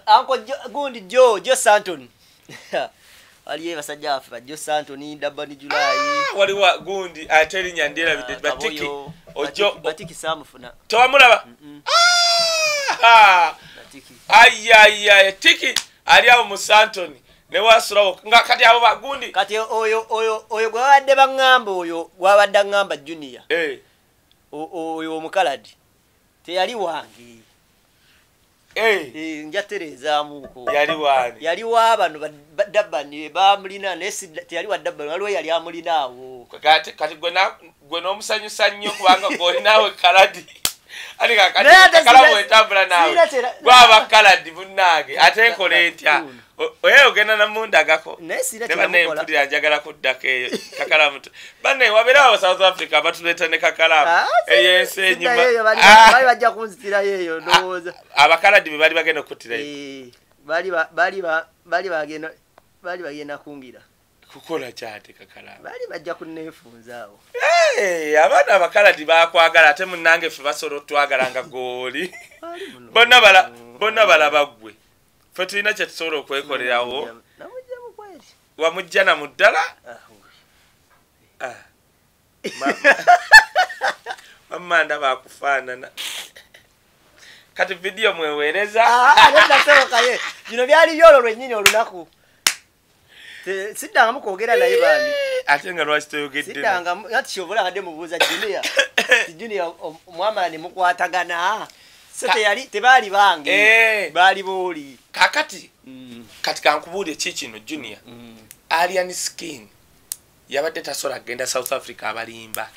Anko gundi jo jo santon <laughs> waliyo basajja baffe ba jo santon dabani julai Ah, waliwo gundi ate erinnya ndyerabidde batiki ojo batiki samufuna tewamulaba. Ah! batiki ayaya tiki ali awo mu santoni. Newasulawo nga kati abo bagundi kati oyo oyo oyo gwe babadde baŋŋamba oyo gwabadde aŋŋamba junior. Eh, oyo omukaladi. Teyali wange. Eh, Eh, nja tereezaamuuko. Yali wani yali wa bano ba- ba- dabbani bamulina naye teyali wa dabbani waliwo yali amulinaawo kati kati gwe gwe n'omusanyusa nnyo kubanga gweolinaawe kaladi. Ati sina- bwetambula naawe. gwaba kaladi munnange ate nkola etya oye ogenda namundagako naye sina ne banne kyebamukola empulira njagala kuddako eyo kakalamu tu. Banne wabeerawo south africa batuleeta ne kakalamu Ah, eyo, enyuma. bali- Ah! kunzitirayo eyo ndowooza. Abakaladi be bali bagenda okuttirayo Eh, bali ba- bali ba- bali bagenda bali bagenda kungira kukola kyate kakalamu bali bajja kuneefunza awo. Abaana abakaladi bakwagala ate munange ffe basobola otwagala nga gooli. Bonna bala- bonna balaba ggwe. Ffe tulina kye tusobola okwekolerawo wamujja namu ddala Ah, Ah. Ma- mamanda bakufaanana kati vidiyo mweweereza? Ah, nasobokaye bino byali byolwo lwennyini olunaku siddangamu kwogera naye baami ate nga lwaki toyogedde siddangamu ati kyobola kadde mubuuza junia <coughs> om- omwamala ne mukwatagana. So teyali tebaali bange. Baali booli. Kakati kati kankubuulire ki kino junior? Alien skin yabadde tasobola kgenda south africa abalimba.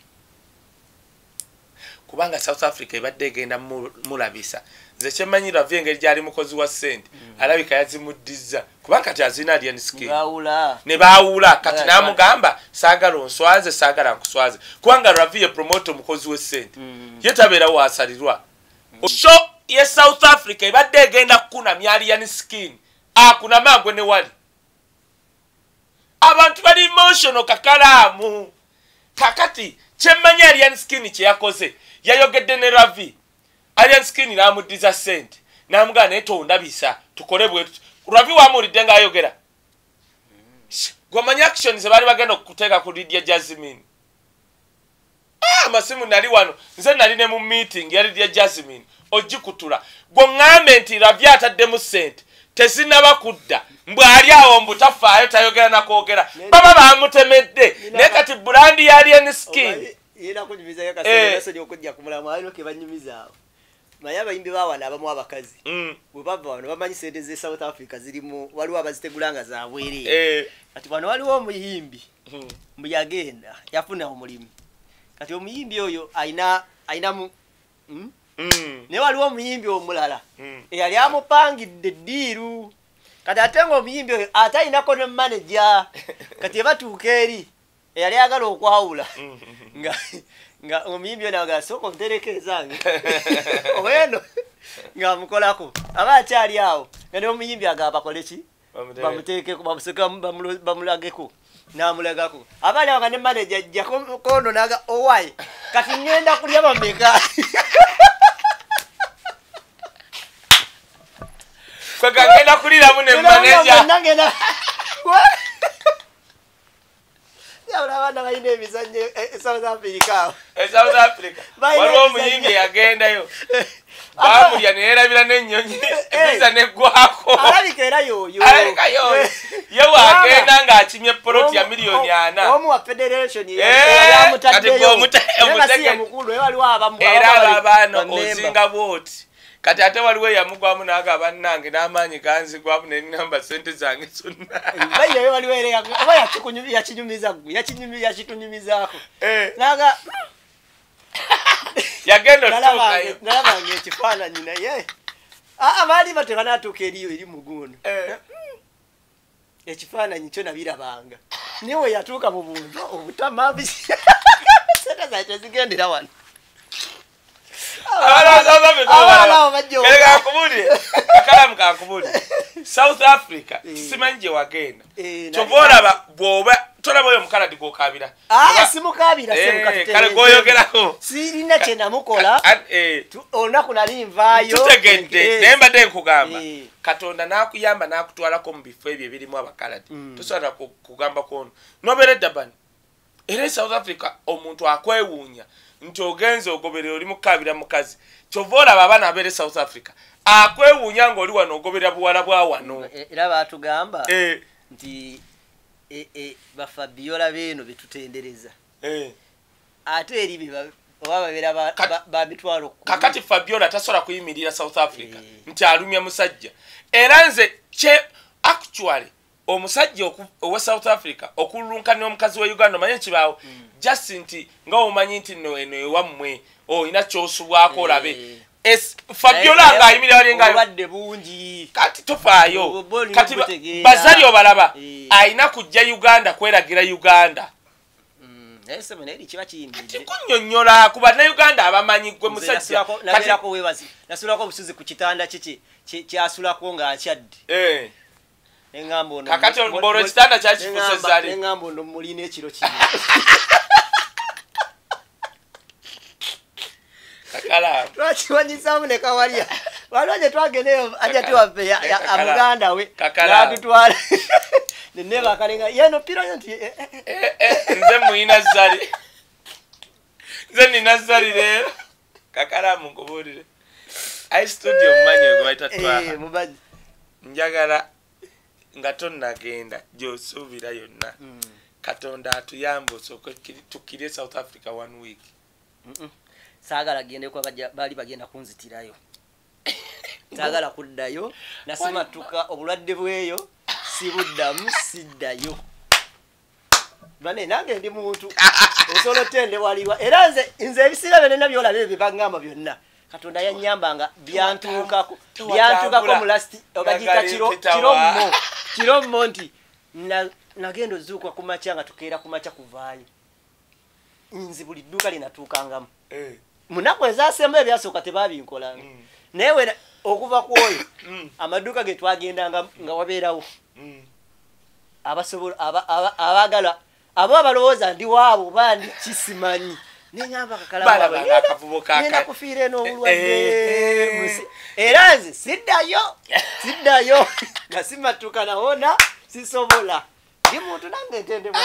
Kubanga south africa ebadde egenda mu- mulabisa nze kyemanyira vy engeri gyali mukozi wa sente alabika yazimuddiza. Kubanga kati azina alien skin baawula ne baawula kati namugamba saagala onswaze saagala nkuswaze. Kubanga ravi ye promote omukozi w'essente ye tabeera waasalirwa sho ye south africa ebadde egenda kukunamya alien skin akunama agwe ne wali. Abantu bali emotional kakalaamu. Kakati kyemmanyi alien skin kyeyakoze yayogedde ne ravi alien skin namuddiza sente namugamba naye tondabisa tukole bwe tuti. Ravi wamuwulidde ngaayogera gwemanyi action zebaali bagenda okuteeka ku lidia jasmin amasimu nali wano. Nze nali ne mu meeting ya lidia jasmin ogikutula. Gweŋŋambe nti ravi ataddemu sente tezinaba kudda. Mbw'ali awo mbutafaayo tayogera nakwogera baba bamutemedde naye kati bulandi ya alien skin. Yena kunyumizayo Eh. kasosonya okujja ku mulamu alino ke banyumizaawo naye abayimbi bawana abamu abakazi Mm, bwe bava wano bamanyi sente ze south africa zirimu waliwo abazitegula nga zabwerere eh, kati wano waliwo omuyimbi mm. mbu yagenda yafuna omulimu. Kati omuyimbi oyo ayina ayinamu mm? Mm, naye waliwo omuyimbi omulala eyali amupangidde eddiiru. Kati ate nga omuyimbi oyo ate ayinako ne manaja <laughs> kati ebatuuka eri eyali ayagala okwawula nga nga omuyimbi oyo nagala sooka onterekerezange <laughs> oweno ngaamukolako aba akyali awo. Nga ne omuyimbi agamba bakole ki? Bamuteeke. bamuteekeko bamuseka bamulu- bamulageko namulegako abaali abaga ne manaja ajja ko- kono naga owaye kati ngenda kulya bameka? Kwe kagenda kuliramu ne maneja nagenda <laughs> yabula abaana balina emizannyo e- e south africa. Awo e south africa. <laughs> Waliwo omuyimbi yagendayo <laughs> bamulya neyerabira n'ennyonyi ebiza neggwako alabika era yoyo. Alekayo ye wagenda ng'akimye poloti ya miliyoni ana. omu wa federation Eh, abamu era bamemba. ozinga bwoti kati ate waliwo eyamugwamu naga bannange n'amaanyi ganzigwamu nenamba sente zange zonna. Bayireyo waliwo era oba yakinyumiza gwe yakitunyumizaako Eh, naga yagenda nalabange ekifaananyi naye. Aa baali batebanatuuka eriyo eri muguno Eh, ekifaananyi kyo nabirabanga. Niye we yatuuka mu buntu obutamabi. <laughs> Sente zae tezigendera wano abaana South Africa Abaana abo bajja Kale oba. kankubulire akalamu kankubulire <laughs> south africa Eh. simanyi gye wagenda Eh, kyova olaba bwoba tolaba oyo mukaladi gwokabira aya simukabira Eh, gwoyogerako. Sirina kyenamukola olunaku nali nvaayo. Tutegedde naye mbadde nkugamba. katonda n'akuyamba n'akutwalako mu bifo ebyo ebirimu abakaladi. Mm. tosobola ku- kugamba kwono. Nobeera eddabani era e south africa omuntu akwewuunya nti ogenza ogoberera oli mukabira mukazi. Kyova olaba abaana abeera e south africa. Akwewuunya ngaoli wano ogoberera buwala bwa wano. Eh, era batugamba Eh, nti bafabiola beeno betutendereza ate eri oba babeera ba- Kat- ba- ba mitwalo kkumi. kakati fabiola tasobola kuyimirira south africa nti alumya musajja. Era nze actually omusajja owa south africa okululunkana omukazi wa uganda omanye kibaawo just nti nga omanyi nti no eno ewammwe olina kyosubwako olabe. Eh. Es- fabiola Naye- ng'ayimirira wali nga obulwadde bungi. Kati tofaayo. Kati bazali obalaba Eh. ayina kujja uganda kweragira uganda. Tikunyonyola ku bannayuganda abamanyi gwe Nze musajja. nasulako- kati nabeerako webazi nasulako obusuzi ku kitanda kiki ki- kyasulako ng'akyadde. Eh. Kakati mu- ekitanda kyali neŋamba- kifuse zali. neŋamba ono mulina ekiro kino. <laughs> Kakala. Twakiwanyisaamu ne kawalya waliwo gye twagendeyo ajati waffe ya- ya- Kakala. amuganda we. Kakala. natutwala. <laughs> Nenebakalenga yeno pirayo nti eh, eh, eh, nze muyina zali. Nze nina zali leero. Kakalamu nkubulire ai studio mumanyi gwe bayita twaha. Njagala nga tonnagenda gyosuubira yonna. Mm. katonda atuyambe osooke tukkire south africa one week. Saagala gende kuba bajja- baali bagenda kunzitirayo. Saagala kuddayo nasimatuka obulwadde bweyo sibuddamu siddayo. Bane nange ndi muntu. <laughs> Osobola otendewalirwa era nze nze ebisiira byonna byolaba ebyo byebaŋŋamba byonna katonda yanyambanga byantuukako mu lasti obagiyita kiro kirommo kirommo nti na- nagenda ozuuka ku makya nga tukeera ku makya kuvaayo. Nze buli dduuka linatuukangamu Eh, munaku ezasemba ebyasooka tebabinkolanga Mm. naye wena okuva ku oyo <coughs> mm, amaduuka ge twagendanga nga wabeerawo. Mm. abasobola aba- aba- abaagala abo abalowooza ndi waabo bandi kisimanyi neŋamba kakalaagenda kufiira eno obulwadde Eh, eh. era nze siddayo <laughs> siddayo nga simatuka nawona sisobola. Ndi muntu nange ntendebwa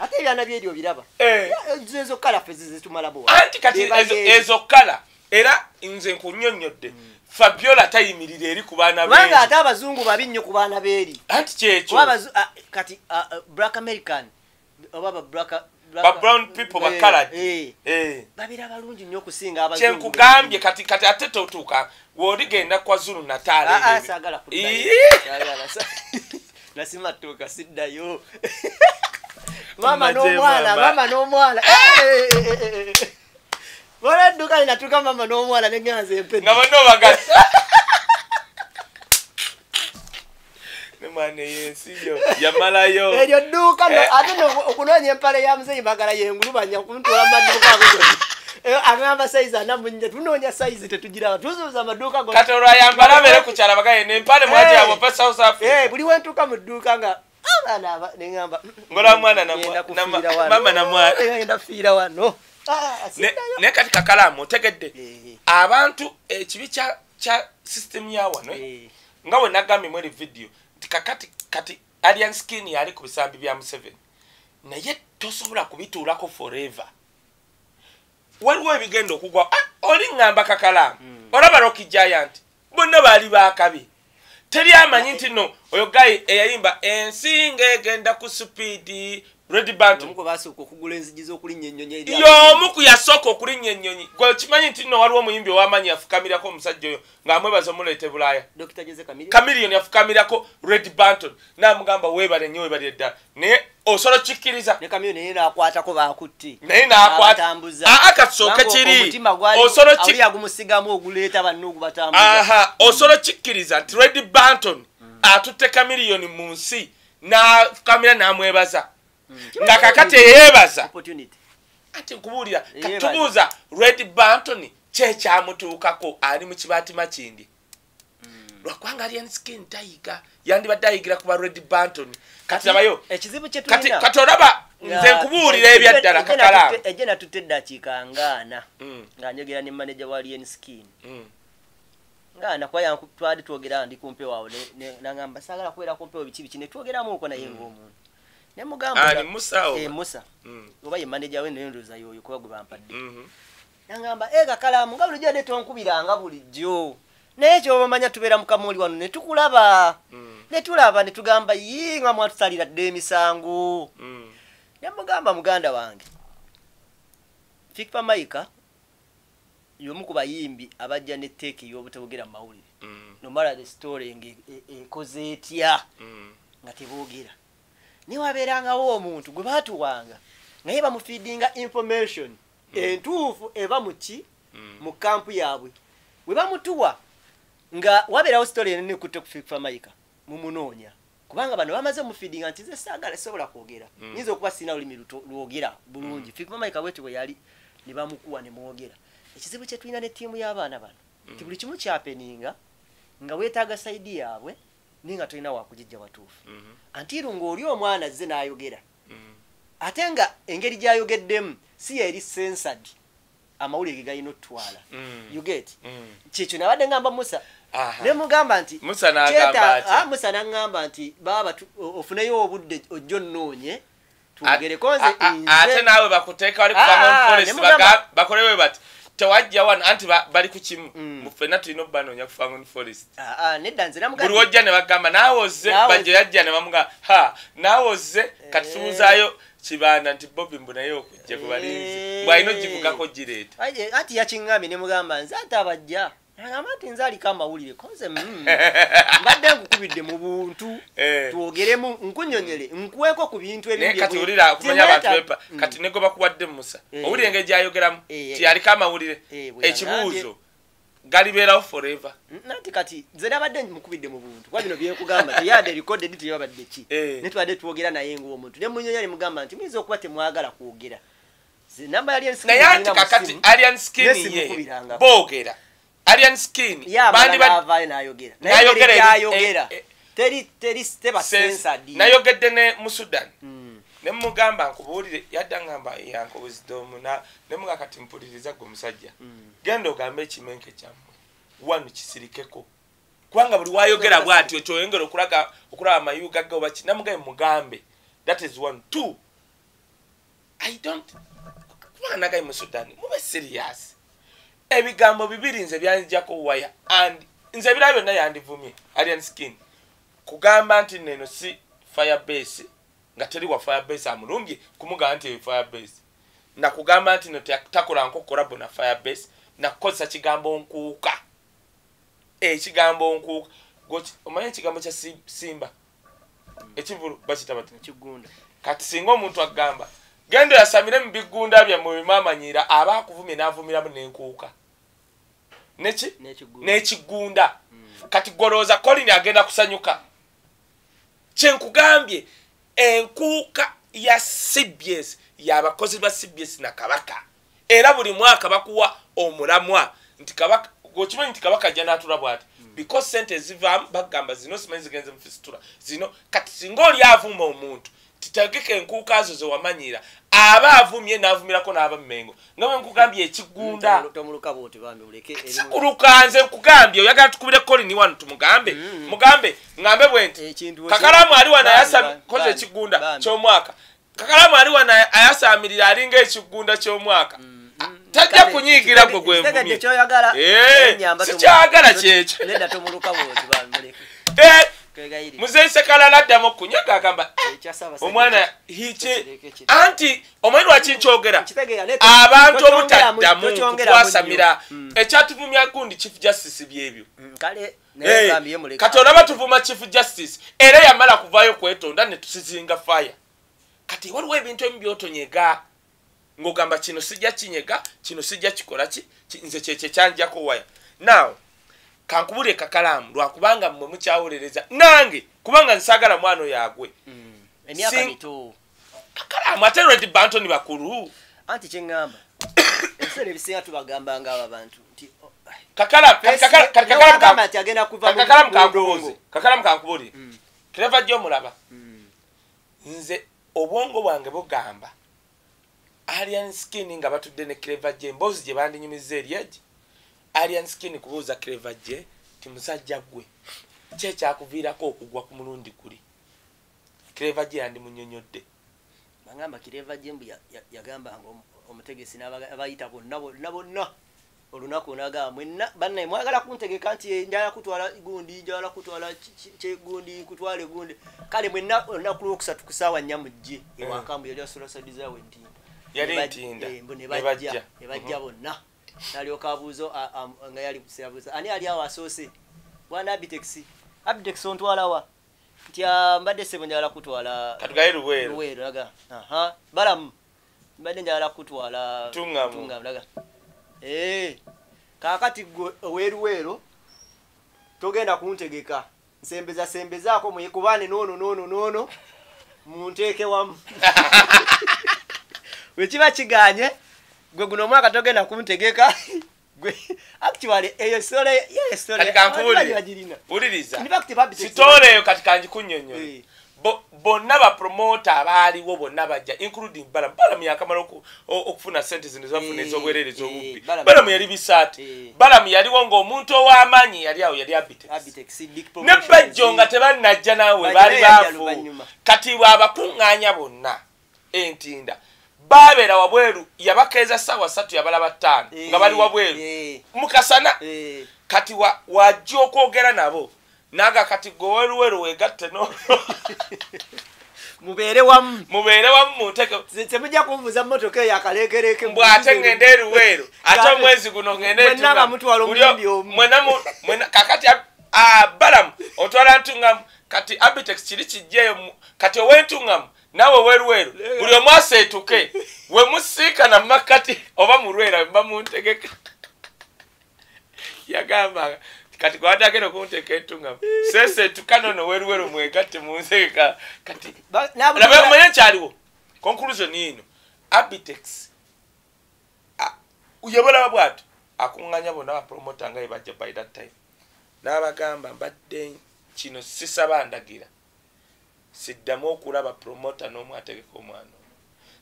ate ebyana byeri obiraba? Eh. ezo kalafe zizitumalabowa anti kati ezo- ezo kala era nze nkunyonyodde fabiola tayimirira eri ku baana kubanga ate abazungu babi nnyo ku baana beeri. Anti kyekyo? Ah, kati ah, ah, black american oba ba black- Ba brown people, ba Eh, colored. eh, Eh. babeera balungi nnyo okusinga abazungu. Kyenkugambye kati kati ate totuuka woligenda kwa zulu nataala Ah, ah, saagala kuddayo. <laughs> Siddayo. N'omwana n'omwana. Linatuuka n'omwana empedi nga <laughs> ne mwana eyensiyo yamalayo <laughs> eryo dduuka Eh. ate no- okunoonya empale ya muzeyi bagala yengulubanya kuntuula mu maduuka ago Eh, agamba saizi anamunya tunoonya saizi tetugiraba tuzuuza amaduuka kati olwayambala abeere ku kyala bagaye nempale mwati Eh. south Eh, africa. Buli wentuuka mu dduuka nga aba neŋamba ngola mwana wano. mama na mwana. Eh, ngenda kufiira wano. Ah, naye kati kakalaamu otegedde. Abantu ekibi kya system ya wano nga bwe nagambye mu eri kakati kati alien skin yali ku bisambi bya museveni. Naye tosobola kubituulako forever. Waliwo ebigenda okugwa ah, oli ŋŋamba kakalaamu olaba roki giant bonna baali bakabi teri amanyi nti no oyo gayi eyayimba ensi ng'egenda ku supiidi y'omu ku yasooka okulinnya ennyonyi. Gwe kimanyi nti nno waliwo omuyimbi owamanyi yafukamirako omusajja oyo ng'amwebaza omuleete bulaaya. Kamiliyoni yafukamirako red banton namugamba webale nnyo webale ddala naye osobola kikkiriza. Ne kamiri naye nakwatako bakutte naye nakwata N'abatambuza. aa kasooke Kubanga kiri. osobola awuli ki- yagumusigamu oguleeta banne ogubatambuza. Aha osobola kikkiriza nti red banton atutte kamiliyoni mu nsi nafukamira namwebaza nga kakati eyeebaza? Opportunity. Ati nkubuulira katubuuza red banton kyekyamutuukako ali mu kibaatima kindi. Lwakubanga alien skin tayiga yandibadde ayigira kuba red banton. Kati kye kati olaba nze nkubuulira ebyaddala kakalaamu ejje natutte eddakiika ngaana Mm, nga njogera ne manager wa alien skin mm, ngaana kuba twali twogera ndi kumpe waawe ne- ne- nagamba saagala kubeera kumpewo biki biki ne twogeramuko naye ngaomuntu ne mugamba ani musaawo Eh, musa Mm, oba ye manager we naye ndowooza yoyo kuba gwe bampadde mhm. nagamba e kakalaamu nga bulijjo ne tonkubiranga bulijjo naye kyobamanya tubeera mu kamooli wano ne tukulaba Mm, ne tulaba ne tugamba yi nga mwatusalira dde emisango mm, ne mugamba muganda wange fikpa maika y'omu ku bayimbi abajja netteeka ey'obutebogera mu mawulire mm, nomala the story nga e- e- ekoze etya mm, nga teboogera naye wabeerangawo omuntu gwe baatuwanga. Naye bamufiidinga information entuufu eva mu ki? Mm. mu kampu yaabwe. Bwe bamutuwa nga wabeerawo story enene ekutte ku fikpa maika mumunoonya. Kubanga bano bamaze mufiidinga nti ze saagala sobola kwogera. Mm. nyinza okuba sirina lulimi lwogera bulungi. Fikpa maika bwetyo bwe yali ne bamukuwa ne mwogera. Ekizibu kye tulina ne ttiimu y'abaana bano. Nti buli kimu kyapeninga nga weetaaga saidi yaabwe naye nga tolina wakugijja watuufu Mhm, antiru ng'oli omwana azze n'ayogera mhm. ate nga engeri gy'ayogeddemu si yeri sensad amawulire ge galina otutwala Mm. you get Mm. kyekyo nabadde ngamba musa Aha. ne mugamba nti Musa ah, musa naŋŋamba nti o- ofuneyo obudde ojjo nnoonye twogereko nze ate naawe bakuteeka wali Ah, kufanga forest ne mugamba- bakolewe bati tewajja wano anti ba- bali ku kimu Mm. mufena tulina okubanoonya kufanga on forest buli wojja ne bagamba naawe ozze bajja yajja ne bamuga ha naawe ozze kati Eh. kibanda nti bobi mbu naye okujja ku balinzi Eh. bw'alina ogivugako gireeta Aye, ati yakiŋŋambye ne mugamba nze ate abajja agamba nti nze aliko amawulire. Konze mm. <laughs> mbadde nkukubidde mu buntu. Eh. twogeremu nkunyonyere nkuweeko ku bintu naye ebimu kati bye- wulira okumanya abantu bepa Mm. kati nego bakuwadde musa. Eh. owulira engeri gyayogeramu Eh, ti aliko amawulire. Ekibuuzo galibeerawo forever. Nati kati nze nabadde mukubidde mu buntu. Kuba bino byenkugamba teyadde recorded teyabadde ki? Ne tubadde twogera naye ngaomuntu ne munyonya ne mugamba nti muyinza okuba temwagala kwogera. Naye anti kakati alien skin ye boogera alien skin. Bandi n'ayogera eh, eh, teri teri teba sensadi nayogedde ne mu sudan Mm. nemugamba nkubuulire yadda ngamba yanko wisdom na nemuga kati mpuliriza gwe musajja. Mm. genda ogambe ekimenke kyammwe. Wanu kisirikeko kubanga buli wayogera bwatyo kyoyongera okulaga okulaba amayuga ge oba ki namugabe mugambe. That is one. Two i don't kubanga nagaye mu sudan mube serious ebigambo bibiri nze byanjako waya and nze ebirala byonna yandivumye alien skin. Kugamba nti neno si firebase nga teri wa firebase amulumbye kumugamba nti firebase. Nakugamba nti no ta- takola nkokolabo na firebase nakukozesa kigambo nkuuka. Ekigambo nkuuka. Omanyi ekigambo kya si- simba? Ekivulu bakita kigunda kati singa omuntu agamba genda oyasamire mu bigunda byammwe bimamanyira aba akuvumye n'avumiramu n'enkuuka neki n'ekigunda kati golooza colin agenda kusanyuka. Kyenkugambye enkuuka ya cbs yabakozi ba cbs na kabaka. Era buli mwaka bakuwa omulamwa. Nti kabaka okimanyi nti kabaka ajja n'atula bwati? Because sente ezivaamu bagamba zino simanyi zigenze mu fisitula zino kati singa oli avuma omuntu titegeka enkuuka zo zewamanyira aba avumye n'avumirako n'abammengo nga bwe nkugambye ekigunda muleke sikulukanze nkugambye oyagala tukubire kolini wano tumugambe mugambe ngambe bwe nti kakalamu ali wano Bambi, ayasa bambi, koze bambi, ekigunda ky'omwaka kakalamu ali wano ayasamirira alinga ekigunda ky'omwaka tajja kunyiigira gwe Eh, sikyagala kyekyo. Eh, muzeyi sekalala addamu okunyaga agamba Ekyasaba omwana Kireke, hiki anti omanyi lwaki nkyogera abantu obutaddamu kutwasamira. Mm. ekyatuvumya gundi chief justice byebyo. Mm, Eh, kati olaba tuvuma chief justice era yamala kuvaayo kwetonda netusizinga fire. Kati waliwo ebintu ebimu byotonyega ng'ogamba kino sijja kinyega kino sijja kikola ki? Nze kyekyo ekyanjako waya. Now kankubule kakalaamu lwakubanga mmwe mukyawulereza. Nange kubanga nsaagala mwana oyo agwe. Mm, kakalaamu ate redi bantoni bakulu. Anti kyeŋŋamba <coughs> ebiseera ebisinga tubagambanga abo abantu oh, kakalamu wagamba ka- nti agenda kuva mu- kakalamu mu kankubuuze ndongo. kakalamu kankubuli. Mm. kireva jjo omulaba Mm, nze obwongo bwange bugamba alien skin nga batudde ne cleva gye emboozi gye bandinyumiza eri egi alien skin kubuuza cleva gye ti musajja gwe kyekyakuviirako okugwa ku mulundi guli? Cleva gye yandimunyonyodde bagamba kireva ya- ya- yagambanga omu- omutegesi n'abaga- abayita bonna bonna bonna olunaku nagamba mwenna bannaye mwagala kuntegeka nti njala kutwala gundi njala kutwala ki- ki- kyegundi kutwala egundi kale mwenna olunaku lwokusatu ku saawa nnya mujje ewakambu yali asolasadizawo entinda Yali Ne baj- ntinda, eh, mbu ne ne bajja bajja. ne bajja bonna nalyoka abuuzo nga yali kusabuza ani ali awo asoose? Bwana abitex. Abitex ontwalawa nti mbadde sebo njagala kutwala katugaye luweero. Luweero laga. Aha. Balamu mbadde njagala kutwala Tungamu. laga. Ee kaakati gwe oweeruweero togenda kuntegeka. Nsembeza sembezaako mwekubane noono noono noono munteeke wamu. <laughs> Wekiba kiganye gwe guno omwaka togenda kuntegeka <laughs> gwe actually eyo sole kati kangikunnyonnyola Eh. Bo- bonna bapromota abaaliwo bonna bajja including balamu balamu yakamala okufuna sente zino zafuna Eh, ez'obwereereza eh, obubbi Balamu- balamu yali bisaati. Eh. balamu yaliwo ng'omuntu ow'amaanyi yali awo yali abite Abitex, ne bajjo nga tebannajja naawe baali baafu. Kati bwabakuŋŋaanya bonna entinda baabeera wabweru yabakeeza ssaawa ssatu yabalaba ttaano Eh, nga bali wabweru. eh, mukasana eh. kati wa- wajja okwogera nabo naga kati gwe weruweru wegatte no <laughs> mubeere wamu. Mubeere wamu munteke temujja kumbuza mmotoka eyo akaleekereke mbw ate ngende eruweero <laughs> ate omwezi guno ngende Mwenna entungamu. bamutwala Buli omulundi omu. kakati ah, balamu otwala ntungamu. Kati abitex kiri kijjeyo mu- kati owentungamu naawe weruweru buli omu aseetuke. <laughs> We musiikana mumakati oba mulwera mba muntegeka yagamba kati kwatagenda okunteeka entungamu seseetuka nono weruweru mwegatte munzeka kati Ba- n'abo- labe manye kyaliwo conclusion ino abitex a- yabalaba bwati akuŋŋanya bonna bapromota nga bebajja by that time. N'abagamba mbadde kino sisaba ndagira siddamu okulaba promota n'omu ategeka omwana ono.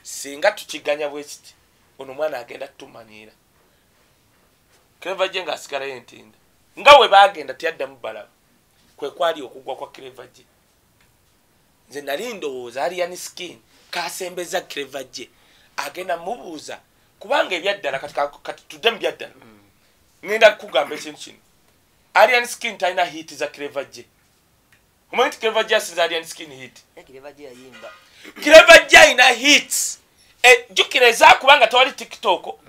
singa tukiganya bwe kiti ono omwana agenda tumanyiira kireva gye ng'asigalayo entinda nga we bagenda teyaddamu balaba kwe kwali okugwa kwa kireva gye nze nali ndowooza alian skin kasembeza kireva gye agenda mubuuza kubanga ebyaddala kati ka- kati tudde mu byaddala. Ŋenda kugamba ekintu kino. Alian skin talina hit za kireva gye omanyi nti kireva gye asinza alian skin hit yayimba kireva gye alina hits jjukira ezakubanga tewali tiktok.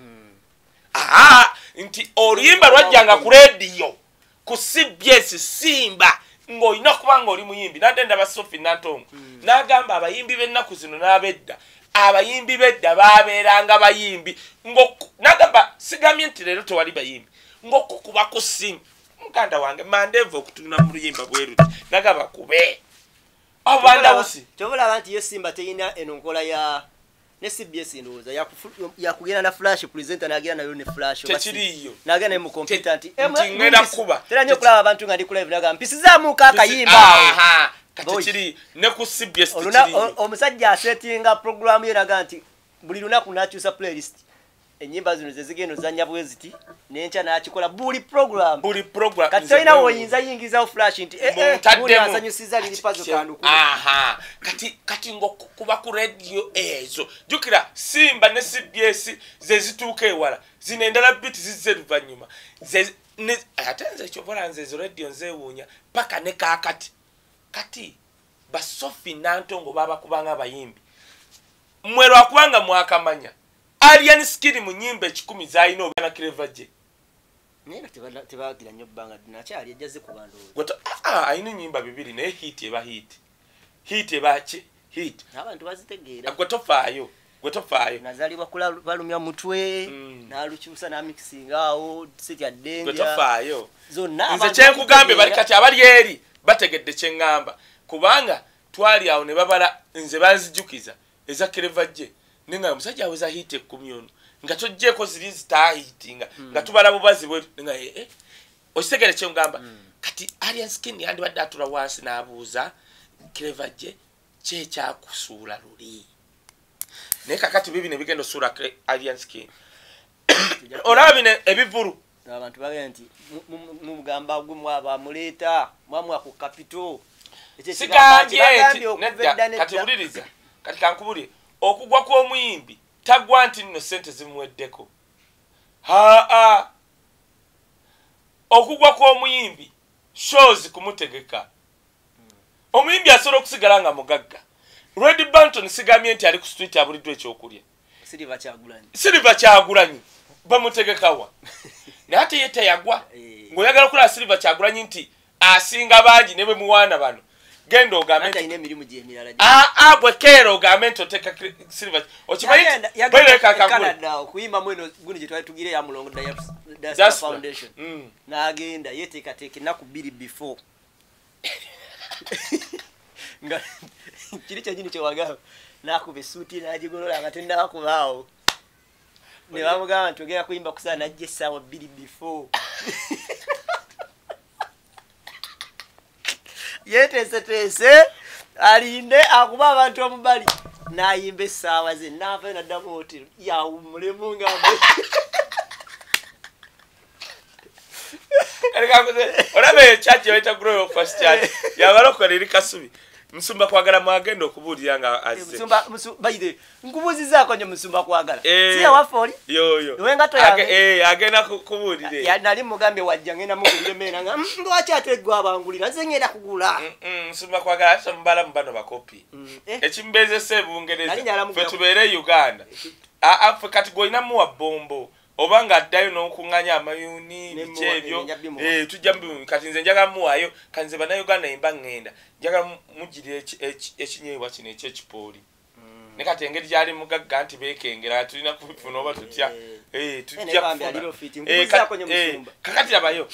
Aa nti oluyimba lwajjanga ku rediyo ku cbs simba ng'olina okuba nga oli muyimbi. Nadde ndaba sofi natongo n'agamba abayimbi b'ennaku zino n'abedda. Abayimbi b'edda baabeeranga bayimbi. N'agamba sigambye nti leero tewali bayimbi. Ng'okukuba ku simu muganda wange mandeeva okutunula mu luyimba bweruti nagamba kube. Abo bandawusi. kyobulaba nti yo simba terina eno nkola ya ne cbs ndowooza yakugenda na flash presenter nagenda nayo ne flash. Tekiriiyo. nagenda naye mu computer nti Te- "Eh, nti mwe- ngenda mumpisi." kuba. tera Teki- okulaba abantu nga ndi ku live naga mpisizaamuko akayimba awo. Aha, kati Boy. kiri ne ku cbs tekiriyo omusajja asetinga programu ye naga nti buli lunaku nakyusa playlist enyimba zino zezigenda ozanya bwe ziti nenkya nakikola buli program. Buli program kati tolina woyinza yingizawo flash nti eh, eh, muntaddemu. guno ansanyusiza liri Kati pazo kye- kanduku aha. Kati kati ngaokuba ku rediyo ezo. Jukira simba ne cbs zezituuka ewala zino endala biti Ze- ne- ate nze kyobola nze ezo rediyo nzewuunya paka ne kakati kati basofi nantongo babakubanga abayimbi. Mwe lwakubanga mwakamanya alien skiri mu nyimba ekikumi zalina oba nakireva gye. Naye nga tebagira nnyo bbanga nakyali ejjaze kuba ndowooza Gwe to- ah, alina enyimba bibiri naye hit eba hit hit eba ki? Hit n'abantu bazitegeera. Gwe tofaayo gwe tofaayo. Nazalibwa balumya mutwe Mm. nalukyusa namikisinga awo sitya gwe ddenja tofaayo. Zonna nze abantu kyenkugambe bali kati abali eri bategedde kyeŋŋamba kubanga twali awo ne babala nze banzijukiza eza kereva gye nenga omusajja aweza hit ekkumi ono nga togjeeko ziri zitahitinga nga tubala bubazi bwe nga eh, okitegere kyengamba kati alien skin yandibadde atula wansi n'abuuza kereva gye kyekyakusuula luli? Naye kakati bibi ne bigenda osuula alien skin. <coughs> Olaba bino ebivulu abantu bagenda nti mu- mu- mugamba gwe mwaba muleeta mwamwa ku kapito ekigamba nti nedda edda kati wuliriza kati kankubulire okugwa kw'omuyimbi tagwa nti nno sente zimuweddeko. Haa. Okugwa kw'omuyimbi shows kumutegeka. Omuyimbi asobola okusigala nga mugagga. Red banton sigambye nti ali ku street abuliddwa ekyokulya. Siriva kyagulanyi. Bamutegekawa <laughs> naye ate ye teyagwa. Eh. ng'oyagala okulaba siliva kyagulanyi nti asinga bangi ne bwe muwaana bano genda ogambe anti nti alina emirimu gyemirala aa bwe keera ogambe nti oteeka silver. Okimanyi bwerekakagula canada okuyimbamu eno guno gye twali tugire ya mulongo Dias- Diaspora Diaspora. foundation. Mm. n'agenda yeteekateeka ennaku bbiri before. <laughs> Nga kiri kyenyini kyewagamba nakuba esuuti nagigolola nga tenakubaawo ne bamugamba nti ogenda kuyimba kusaa najja essaawa bbiri before <laughs> yeteeseteese alinde akuba abantu omubali. Nayimba essaawa ze navayo naddamu hotero yawumulemu nga olaba eyo church yabaita grow first church yabalokole eri kasubi musumba kwagala mwagenda okubuulira nga azze. Musumba musu- baide nkubuuzizaako nyo musumba kwagala? Eh. si yawaffe oli? Eh, agenda ku- kubuulira Ya- eyo. nali mugambye wajja ngenda mugulira emmeera nga "Mm, lwaki ate gwe abangulira? Nze ngenda kugula. Mm, mm, musumba kwagala ate mubala mu bano bakopi. Eh, ekimubeezesa ebungereza fe tubeere e uganda. Aa, fe kati gwolinamuwa bombo oba nga addayo n'okuŋŋanya amayuni biki ebyo. Eh, tujja kati nze njagala muwaayo kati nze bannayuganda yimba ŋŋenda. Njagala mu- mugirira eki- eki- ekinyeebwa kino ekyekipooli. Ne kati engeri gyali mugagga nti beekengera tulina kubifuna oba tutya. Eh, Eh, kakati labayo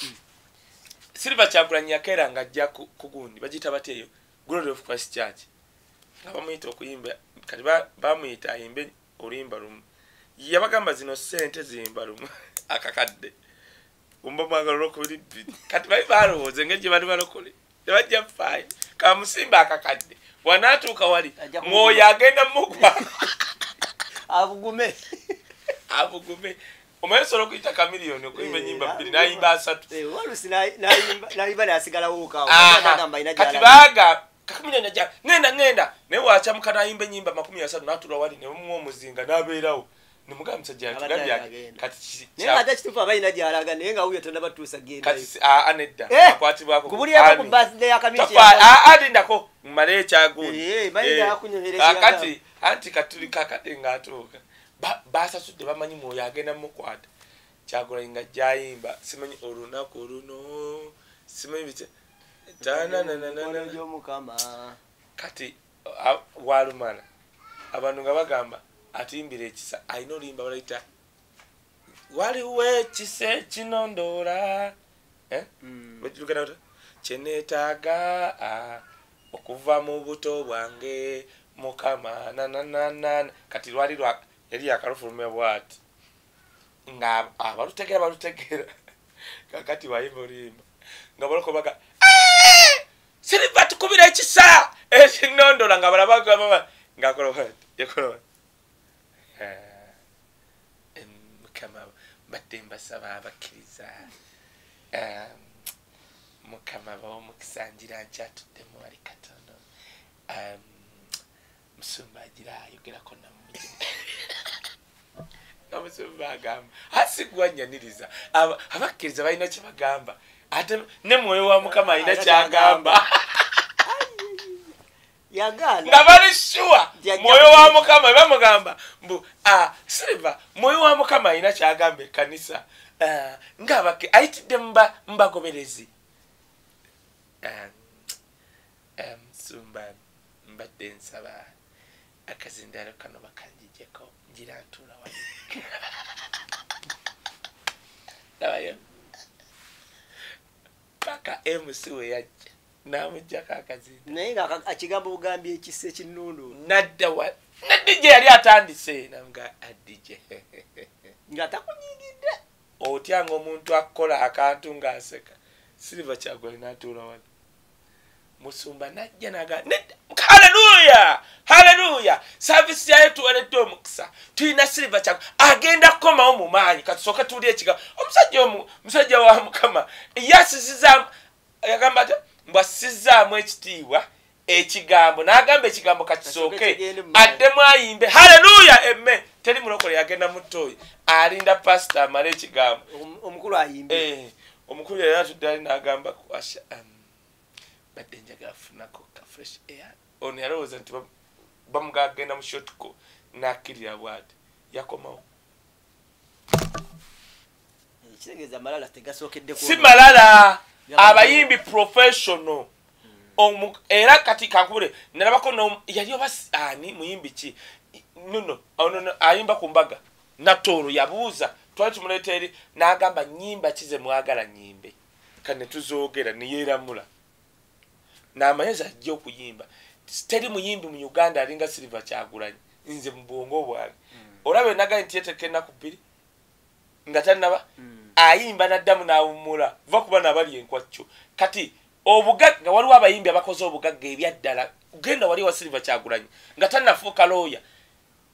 silva kyagulanyi yakeera nga ajja ku gundi bagiyita batya eyo? Glory of christ church. Nga bamuyita okuyimba kati ba- bamuyita ayimbe oluyimba lumu yabagamba zino sente ziyimba lumu. <laughs> Akakadde. Umba mwagala olwokubiri bbiri kati bali balowooza engeri gye bali balokole. Tebajja faayo kamusimba akakadde. Wanaatuuka wali mwoyo agenda mugwa. <laughs> Abugume. <laughs> Abugume. Omanyi osobola okuyita kamiliyoni okuyimba Eh, enyimba bbiri nayimba asatu. Eh, nayimba kati baga kakamiliyoni aja ŋenda ŋenda naye wakyamuka nayimba enyimba makumi asatu natula wali nemuwa omuzinga nabeerawo nemugamba musajja Abadde yatugambye agenda. kati ki- naye kya- nga ate kituufu abalina gyalaga naye nga wuyo tonnabatuusa kati gendayo si- aa nedda. Akwatibwako kubulyeko ku Ani. birthday ya Kamiki Tofa- ya- aa, alindako mmale ekyagundi bayinza kunyonyereza akati anti katuli kakade ngaatuuka Ba- basasudde bamanyi mwoyo agenda mukwata kyagulanyi nga gyayimba. Simanyi olunaku luno simanyi biki tanananana Mikono gy'omukama kati a- walumala. Abantu nga bagamba atimbira ekisa alina oluyimba balayita waliwo ekisa ekinondoola Eh? Mm. bagirugana ota? Kyeneetaaga okuva mu buto bwange mukama nananana kati lwali lwa yali yakalufulumya bwati nga abalutegeera balutegeera <laughs> kakati wayimba oluyimba nga balokobaga siriva tukubira ekisa ekinondola nga balabagamba ngaakoloba yakoloba mukama mbadde mbasaba abakkiriza Em, mukama bawomukisa njira nkyatuddemu wali katono Em, musumba agira ayogerako namuje nga musumba agamba asigwanyaniriza Aba- abakkiriza balina kyebagamba ate ne mwoyo wa mukama alina kyagamba nga bali Jajja mwoyo wa kutegeeza. mukama bamugamba mbu ah, silva mwoyo wa mukama alina kyagamba ekkanisa. Ah, ngaabake ayitidde mba mbagoberezi. Ah, ah, musumba mbadde nsaba akazindalo kano bakanjijeko njira ntuula wali labayo <laughs> paka mc we yajja namugjako akazindalo naye nga akigambo bugambi ekisa ekinundu nadda wa nadije yali atandise. Namuga adije <laughs> nga takunyigidde. Otyanga omuntu akukola akantu ngaaseka siliva kyagwali natuula wano. Musumba najja naga nedda haleluya haleluya saavisi yayo tuwaledde omukisa. Tulina siliva kyagwa agenda kukomawo mu maanyi. Katusooke tuwuli ekigambo. Omusajja omu musajja wa mukama. Ye asizizaamu yagamba ati mbw asizaamu ekitiibwa ekigambo n'agamba ekigambo kakisooke addemu ayimbe haleluya! Emme! Teri mulokole yagenda mutoyi alinda pasita amale ekigambo. Omu- omukulu ayimbe Eh, omukulu yali atudde ali n'agamba ku asha um, badde njagala funako ka fresh air. Ono yalowooza nti bam- bamugaa genda mu shotco nakkirira bwati. Yakomawo. Si malala abayimbi professional. Hmm. Era kati kankubule nalabako yali oba ani muyimbi ki? Nono ono ayimba ku mbaga. Natono yabuuza twali tumuleeta eri n'agamba nyimba kize mwagala nyimbe kane tuzoogera neyeeramula n'amayezi ajja okuyimba. Teri muyimbi mu uganda alinga silver kyagulanyi nze mu bwongo bwange. Olaba enagaye nti yeteeka ennaku bbiri nga tanaba ayimba naddamu n'awummula va kuba nabali enkwacyo kati obugagga waliwo abayimbi abakoze obugagga ebyaddala genda wali wa silver kyagulanyi nga tannafuuka looya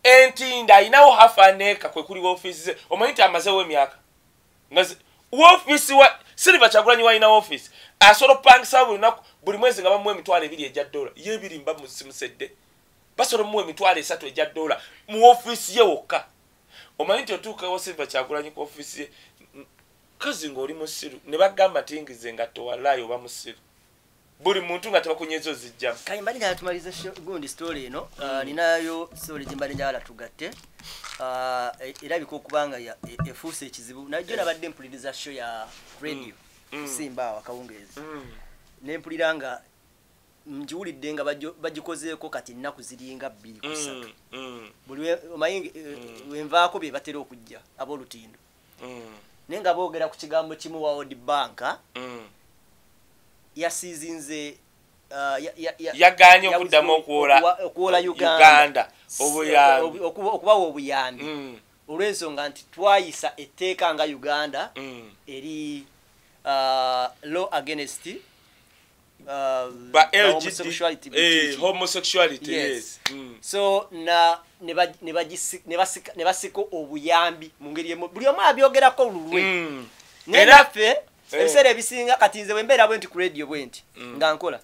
entindo ayinawo hafaneeka kwe kuli woofiisi ze omanyi nti amazewo emyaka? Woofiisi wa silver kyagulanyi walina woofiisi asobola okupangisa buli lunaku buli mwezi nga bamuwa emitwalo ebiri egya dola ye ebiri mba musimusedde basobola omuwa emitwalo esatu egya dola mu woofiisi ye wokka. Omanyi nti otuukawo silver kyagulanyi ku ofiisi ye m- kazi ng'oli musiru ne bagamba tingize nga towalayo oba musiru buli muntu nga tebakunyeza ozijjamu kale nga tumaliza sho- gundi story eno ah, ninayo story gyembali njagala tugatte. Ah, e- erabika okubanga ya- e- efuuse ekizibu. Najjo nabadde mpuliriza show ya radio Mm. simba awo akawungeezi Mm. nempulira nga ngiwulidde nga bagikozeeko kati ennaku ziringa bbiri ku ssatu. Mm. buli omanyi eh, wenvaako be batera okujja ab'olutindo. Naye nga boogera ku kigambo kimu wa world bank Mm. yasiizinze ah, ya- ya- ya- yagaanye okuddamu okuwola uganda okubawa obuyambi Mm. olw'ensonga nti twayisa etteeka nga uganda Mm. eri uh, law against uh, homosexuality eh, Mm. so na ne basika- obuyambi mu ngeri emu buli omu abyogerako lulwe Mm. naye naffe ebiseera ebisinga kati nze bwe mbeera bwe nti ku radio bwe nti Mm. nga nkola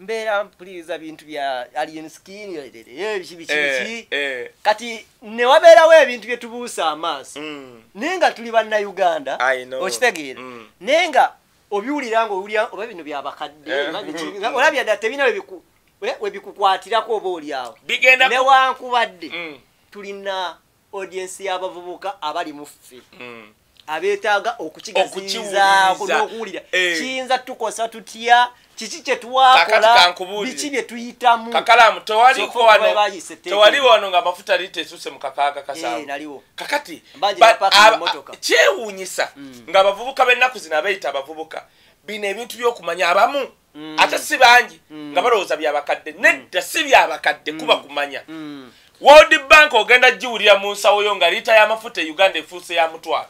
mbeera mpuliriza bintu bya alien skin eh, biki biki Eh, eh. kati ne wabeerawo ebintu bye tubuusa amaaso Mm. naye nga tuli bannayuganda okitegeera naye nga obiwulira nga owulira oba bino byabakadde Eh. olabya ddala tebina webiku- we- webikukwatirako oba oliawo newankubadde Mm. tulina audiensi y'abavubuka abali mu ffe Mm. abeetaaga Okukiwuliriza. n'okuwulira Eh. kiyinza tukosa tutya kiki kye Kakati twakola kankubuulire. biki bye tuyitamu kakalamu tewali wano nga amafuta lita esuse mu kakaaga Eh, kasanvu naliwo kakati kyewuunyisa Mm. ng'abavubuka b'ennaku zino abeeyita abavubuka bino ebintu byokumanya abamu Mm. ate si bangi Mm. nga balowooza byabakadde nedda si byabakadde kuba kumanya. Mm. world bank ogenda giwulira mu nsawo yo nga liita y'amafuta e uganda efuuse ya mutwalo.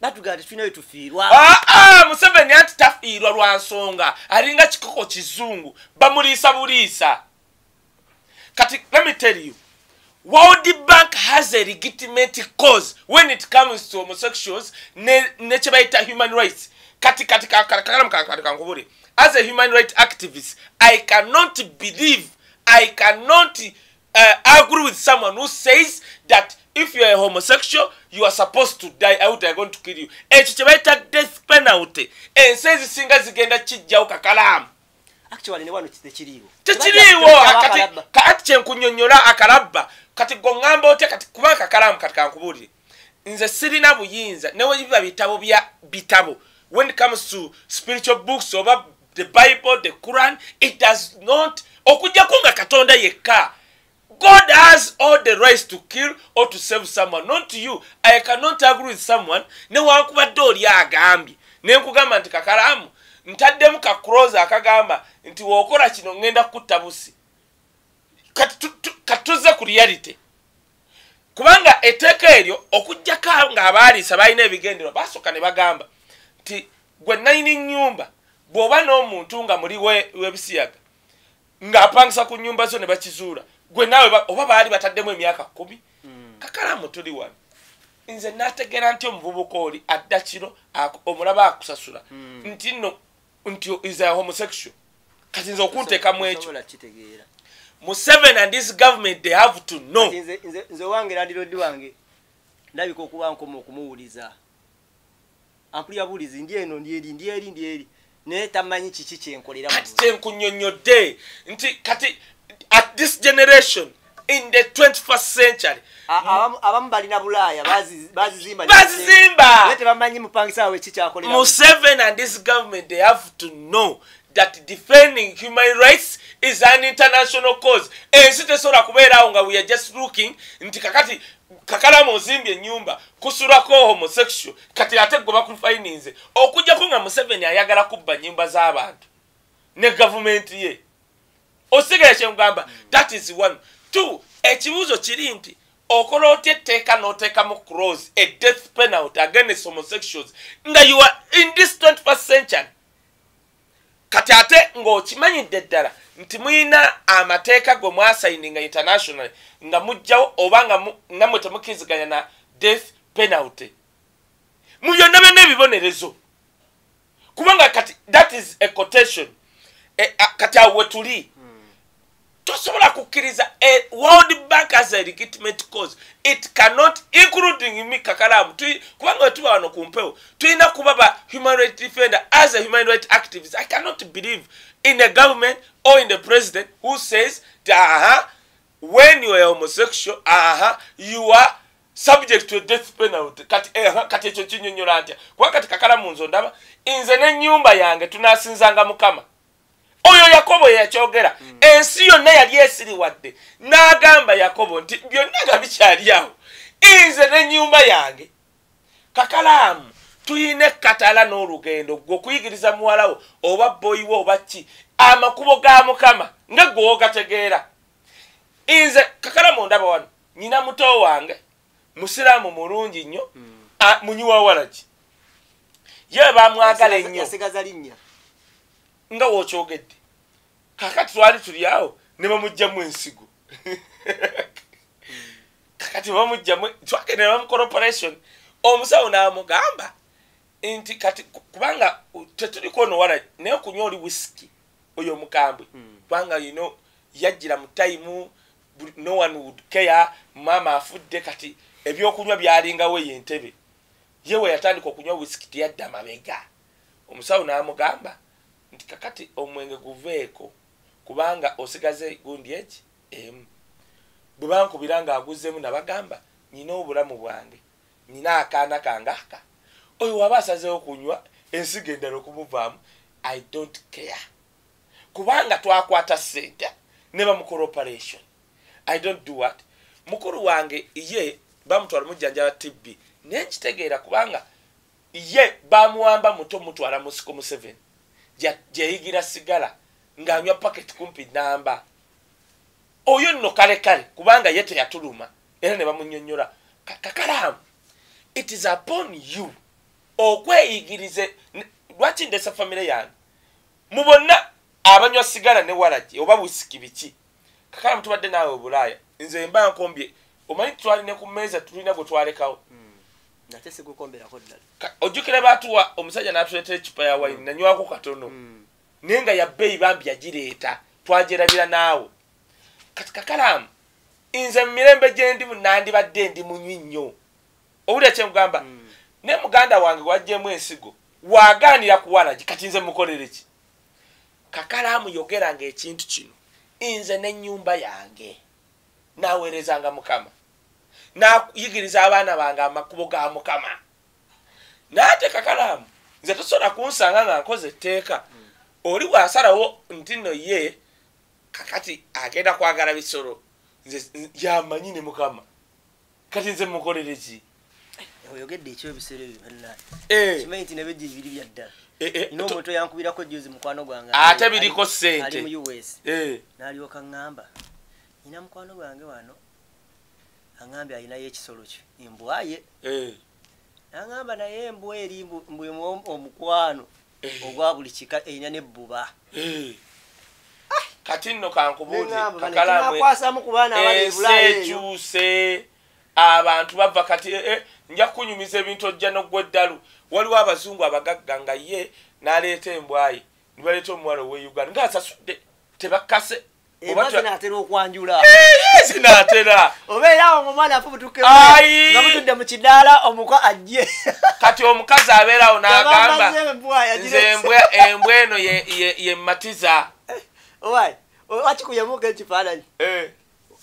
Batugamba tetulina wetufiirwa aa museveni anti tafiirwa lwa nsonga alinga kikoko kizungu bamuliisa buliisa. Kati let me tell you world bank has a legitimate cause when it comes to homosexuals ne, ne kyebayita human rights kati kati kakalamu kakati kankubule as a human right activist i cannot believe i cannot uh, agree with someone who says that if you are a homosexual you are supposed to die out are going to kill you. Ekyo kyebayita death penalty. Ensi ezisinga zigenda kijjawo kakalaamu tekiriiwo kati kyenkunyonyola akalabba. Kati goŋŋamba otya kati kubanga kakalaamu kati kankubuulire nze sirina buyinza. Newebiba bitabo bya bitabo when it comes to spiritual books oba the bible the quran it does not okugjako nga katonda yekka. God has all the rights to kill or to save someone. Not you. I cannot agree with someone. Newankubadde oli agambye. Nenkugamba nti kakalaamu ntaddemu kakroze akagamba nti wokola kino ŋŋenda kutta busi. Tuzze ku reality. Kubanga etteeka eryo okugjako ng'abaaliisa balina ebigendero basooka ne bagamba nti gwe nayini nnyumba bw'oba n'omuntu nga muli we- w'ebisiyaga ng'apangisa ku nnyumba zo ne bakizuula gwe naawe ba- oba baali bataddemu emyaka kumi kakalamu tuli wano. Nze nategeera nti omuvubuka oli adda kiro omulaba akusasula. Nti nno nti is a homosexual. Kati nze okunteekamu ekyo. Kitegeera. Museven and this government they have to know. Nze- owange landirodi wange ndabika okuba nkoma okumuwuliza ampulira bulizi ndi eno ndi eri ndi eri ndi eri. Naye tamanyi kiki kyenkolera kati kyenkunyonyodde nti kati at this generation in the 21st century abamu balina bulaaya bazi- bazizimba bazizimba tebamanyi mupangisa wawe ki kyakolera museven and this government they have to know that defending human rights is an international cause. Ensi tesobola kubeerawo nga we are just looking nti kakati kakalamu ozimbye ennyumba kusulako homosexual kati ate gwe bakufayininze okugjako nga museveni ayagala kubba nyumba z'abantu ne gavumenti ye. Osigaye kyemugamba that is one. Two ekibuuzo kiri nti okola otya etteeka n'oteekamu cross a death penalty against homosexuals nga you are in this 21st century kati ate ng'okimanyidde ddala nti muyina amateeka gwe mwasayininga international nga mujjawo oba nga nammwe temukkiriziganya na death penalty. Mu byonna byonna ebibonerezo. Kubanga kati that is a quotation. E, a, kati awo we tuli tosobola kukkiriza a world bank as a legitimate cause. It cannot including me kakalamu kubanga we tuba wano ku mpewo tulina kuba ba human right defender as a human right activist i cannot believe in a government or in the president who says aha when you are homosexual aha you are subject to death penalty. Kati eh, kati ekyo kinyonyola ntya kuba kati kakalamu nzo ndaba nze n'ennyumba yange tunasinzanga mukama oyo yakobo yeyakyogera ensi yonna yali esiriwadde. N'agamba yakobo nti byonna nga bikyali awo. Nze n'ennyumba yange. Kakalaamu tuyina ekkatala n'olugendo. Gwe okuyigiriza muwalawo oba boyiwe oba ki? Amakubo ga mukama nga gwe wogategeera nze kakalaamu ondaba wano. Nyina muto wange musiraamu mulungi nnyo. A- munyiwawalaki ye bamwagala ennyo nga wokyogedde. Kakati twali tuli awo ne bamugjamu ensigo. <laughs> Kakati bamugjamu twagenda ne bamucorporation omusawo n'amugamba nti kati ku- kubanga tetuliko ono wala naye okunywa oli wisiki oyo omukambwe. Kubanga yino yajjira mu tayimu no one would care maama afudde kati ebyokunywa byalingawo yentebe ye we yatandika okunywa wisiki teyadde amabega omusawo n'amugamba nti kakati omwenge guveeko kubanga osigaze gundi eki? Emu bwe bankubira ng'aguzzemu nabagamba nyina obulamu bwange nyina akaana kange aka oyo waba asazeewo kunywa ensigo endala okumuvaamu i don't care. Kubanga twakwata sente ne bamukora operation i don't do what? Mukulu wange ye bamutwala mujjanjaba tb naye nkitegeera kubanga ye bamuwamba muto mutwala musiko mu 7 gya- gyeyigira sigala ng'anywa paketi kumpi namba. Oyo nno kale kale kubanga ye teyatuluma era ne bamunyonyola Ka- kakalaamu it is upon you okweyigirize lwaki ndesa famire yange? Mu bonna abanywa sigala ne waragi oba wisiki biki? Kakalaamu tubadde naawe obulaaya nze mba nkombye omanyi twaline ku meeza tulina gwe twalekawo nate sigukomberako ddala. Ojjukire baatuwa omusajja n'atuleetera ekipa ya wayini nanywako katono. Mm. naye nga yabbeeyi bambi yagireeta twagyerabira naawe. Kati kakalaamu nze mu mirembe gye ndimu nandibadde ndi munywi nnyo. Owulira kyemugamba Mm. ne muganda wange wajjemu ensigo wagaanira kuwalagi kati nze mukolere ki? Kakalaamu yogeranga ekintu kino nze n'ennyumba yange naweerezanga mukama nayigiriza abaana bange amakubo ga mukama. Naate kakalaamu nze tosobola kunsanga nga nkoze etteeka. Oli bwasalawo nti nno ye kakati agenda kwagala bisolo. Nze yamanyi ne mukama. Kati nze mukolere ki? Oyogedde ekyo ebiseera ebyo bannange Eh, kimanyi nti nebejja ebiri bya ddala eh, eh, nina omuntu yankubirako juzi mukwano gwange. Ate biriko ssente. ali mu us eh, n'alyoka ŋŋamba nina mukwano gwange wano aŋambye alinayo ekisolo kyo embwaye. Eh, naŋamba naye embwa eri mbu- mbwemu omukwano Eh. ogwa buli kika erina nebbuba eh. kati nno eyo. ekyuse abantu bava kati eh, eh, nja kukunyumiza ebintu ojja noggwa eddalu. Waliwo abazungu abagagga nga ye n'aleeta embwayi nibaleeta omuwala owe uganda. Ngaasasudde tebakase embwa zinaatera okwanjula. Zinaatera <laughs> oba era awo omwana afubutuke Ayi! nga mutudde mu kidaala omukwa ajje. <laughs> Kati omukazi abeerawo n'agamba Bamaze embwa nze embwa eno ye- mmatiza. Owai, wakikuyemuka ekifaananyi? Eh,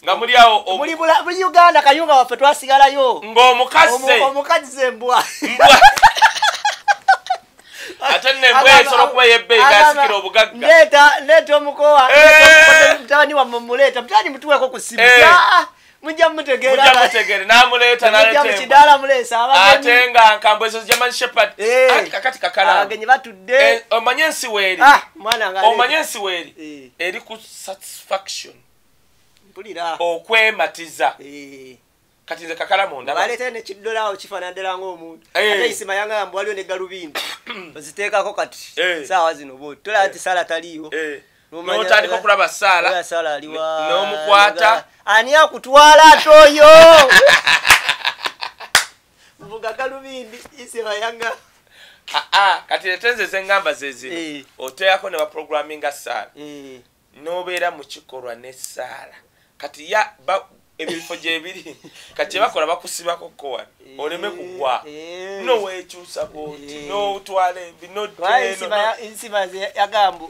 nga muli awo muli uganda kayunga waffe twasigalayo. Ng'omukazi Omu- omukazi embwa. Mbwa <laughs> ate nno embwa esobola okuba yebbeeyi gasikira obugagga. Leeta leeta omukowa. Eh! mutabani wamme muleeta. Mutabani mutuweko ku simu. Eh. Mujja mutegere n'amuleeta mujja mu naleeta embwa kidaala muleesa ate nga nkambwe ezo german shepherd. Eh. kakati kakalamu. Abagenyi batudde. Omanye ensi weeri. Ah, omanye ensi weeri. Eh. eri ku satisfaction. Okwematiza. Eh. Kati nze kakalamu ndaba baleeta nekidola awo kifaanana ddala ngaomuntu Eh. ate isima yangamba waliwo ne galubindi <clears throat> oziteekako kati Eh. saawa zino bwoti tolaba nti saala taliiwo Eh. N'otandika okulaba saala Oya saala aliwa n'omukwata. ani akutwala ate oyo <laughs> mvuga galubindi isima yanga Ah, ah, kati ate nze zeŋŋamba ze Eh. zino oteekako ne baprogramminga saala Eh. n'obeera mu kikolwa ne saala kati ya ba- ebifo gyebiri kati ebakola bakusibako kowa oleme kugwa Eh. noweekyusa bwoti Eh. notwala embi ze yagamba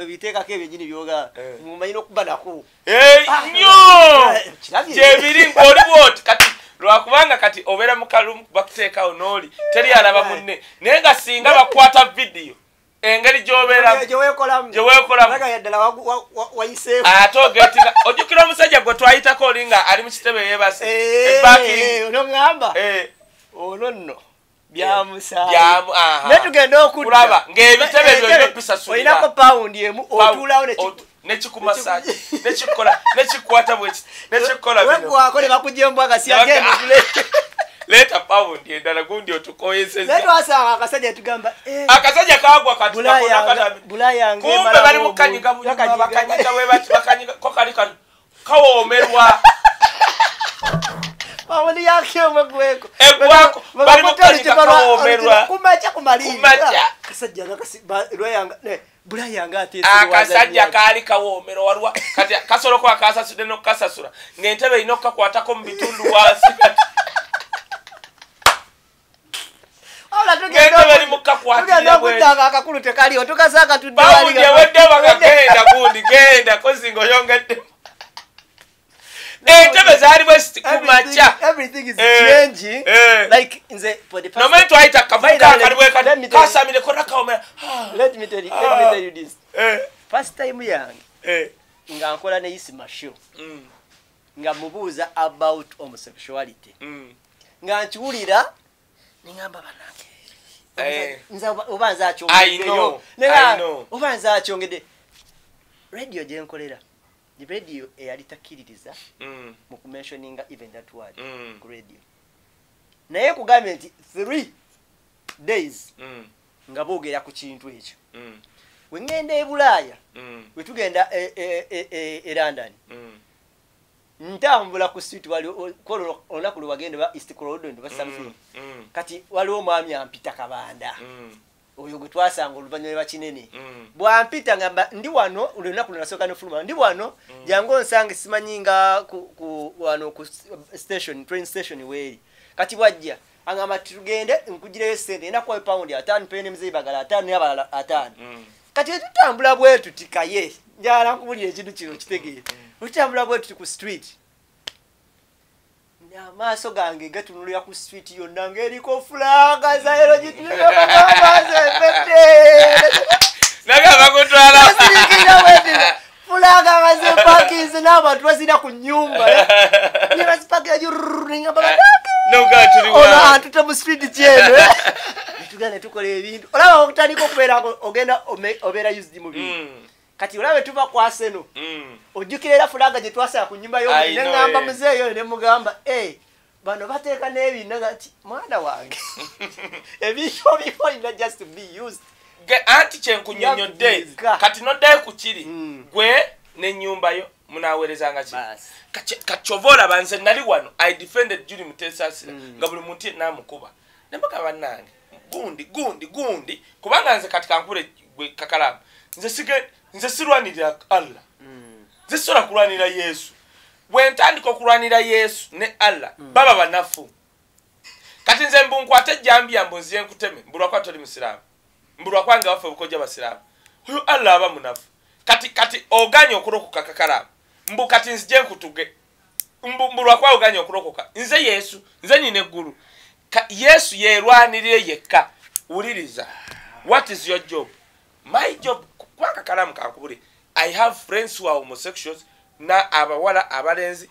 ebiteekako ebyenyini byoga Eh. mumanyi n'okuba nako Eh, Eh, kirabye. gyebiri ng'oli bwoti kati lwakubanga kati obeera mu kalumu bakuteekawo n'oli teri alaba munne naye nga singa bakwata vidiyo engeri gy'obeeramu gyewekolamu Gyeweekolamu. Olaga yaddala wagu- wa- wa- wayiseewo. Ate ogetinga <laughs> ojjukira omusajja gwe twayitako oli nga ali mu kitebe yeebase. Eh, ebaking ono ŋŋamba. Eh, ono nno. Byamusaayi byamu- aha. ne tugenda okudda. Kulaba, ng'ebitebe ebyo Entebe, byo bisasulira. olinako pawundi emu otuulawo nekikumasaji nekikola nekikwata bweki nekikola bino. Wegwako ne bakujja embwa Nebaga- gasiyagende leeta pawundi endala gundi otukoyeseza naye twasanga akasajja tugamba eh, akasajja kagwa kati bula yange- kakonakatami bula yange kumbe emala bali mukanyiga bunyuma Bakanyiga- bakanyiga bwe bati bakanyiga ko kali kano? Kawoomerwa. <laughs> Pawundi yake omwe gweko. Eggwako, bali mukanyiga kawoomerwa. kumaca kumaliri Kumakya. kasajja nga kasi- ba- lwa yanga- ne, bula yange ate akasajja kaali kawoomera waliwa kati kasoloko akasasudde nokukasasula ng'entebe erina okukakwatako mu bitundu wansi <laughs> kati ng'entebe eri mukakwatira tugenda bwe okuddanga akakulu tekaliwo tukasanga tudde bawulye wedde bakagenda gundi genda kozinga oyongedde entebe zaali bwe ziti kumakya everything is changing like nze for the first nomanyi twayita By kavuka the way, kali bwe let me kati tell you- kasamireko nakawomera let me tell you let me tell you this. Eh, first time yange eh, nga nkola ne isima show. Mm, nga mubuuza about homosexuality. Mm. nga nkiwulira ningamba banange oba- know, Naye, oba nze akyongedde. Radio gyenkolera radio eyali takkiririza Mm, mu kumentioninga even that word Mm. ku radio. Naye kugambye nti three days mm, nga boogera ku kintu ekyo. Mm, we ŋŋenda e bulaaya mm, we tugenda e- e- e- e- london. Mm, ntambula ku street olunaku lwe wagenda ba east colorado ba something mm, kati waliwo omwami ampita kabanda. Mm, oyo gwe twasanga oluvannyuma lwa kinene. Mm. bwampita ngamba ndi wano olunaku lwenasooka nefuluma ndi wano jangu onsange simanyi nga ku- ku- wano ku station train station weeri. Kati bwajja agamba tugende nkugireyo sente enakuwayo paundi ataano pene muzeyibagala ataano nabalala ataano. Mm. Kati etutambula bwe tutikaye njala nkubulira ekintu kino kitegeere. Otutambula bwe tuti ku street. Amaaso gange gatunulira ku street yonna ngaeriko fulanga zaero wedira fulanga nga zepakinze n'abantu bazina ku nyumba nebazipakira <laughs> tuli ono antute mu street kyeno <laughs> netugenda netukola ebintu. Olaba okutandika okubeera ngo ogenda obeera used mu bintu. Mm, kati olaba tuva ku aseno mm. ojjukira era fulaga gye twasala ku nyumba neŋŋamba eh. muzeeyo nemugamba e bano bateeka n'ebintu ti mwana wange. <laughs> Ebintu obikolina just be used. Anti kyenkunyonyodde kati noddayo ku kiri Mm. gwe n'ennyumbayo munaaweerezanga ki? Basi. kakyova olaba nze nali wano i defended juli mutesasira nga buli muntu namukuba. Nembaga bannange gundi gundi gundi. Kubanga nze kati kankubule gwe kakalamu nze sige nze sirwanirira allah. Nze sisobola kulwanira yesu. Bwe ntandika okulwanira yesu ne allah baba banafu. Kati nze mbunkwate ejjambiya mbu nziye nkuteme mbulwakwa toli musiraamu. Mbulwakwange waffe bukojja basiraamu. Oyo allah aba munafu. Kati kati oganye okulokoka kakalamu mbu kati nzije nkutuge. Mbu- mbulwakwa oganye okulokoka. Nze yesu nze nyina eggulu yesu yerwanirire yekka. Wuliriza what is your job? My job kubanga kalamu kankubule i have friends who are homosexuals na abawala abalenzi.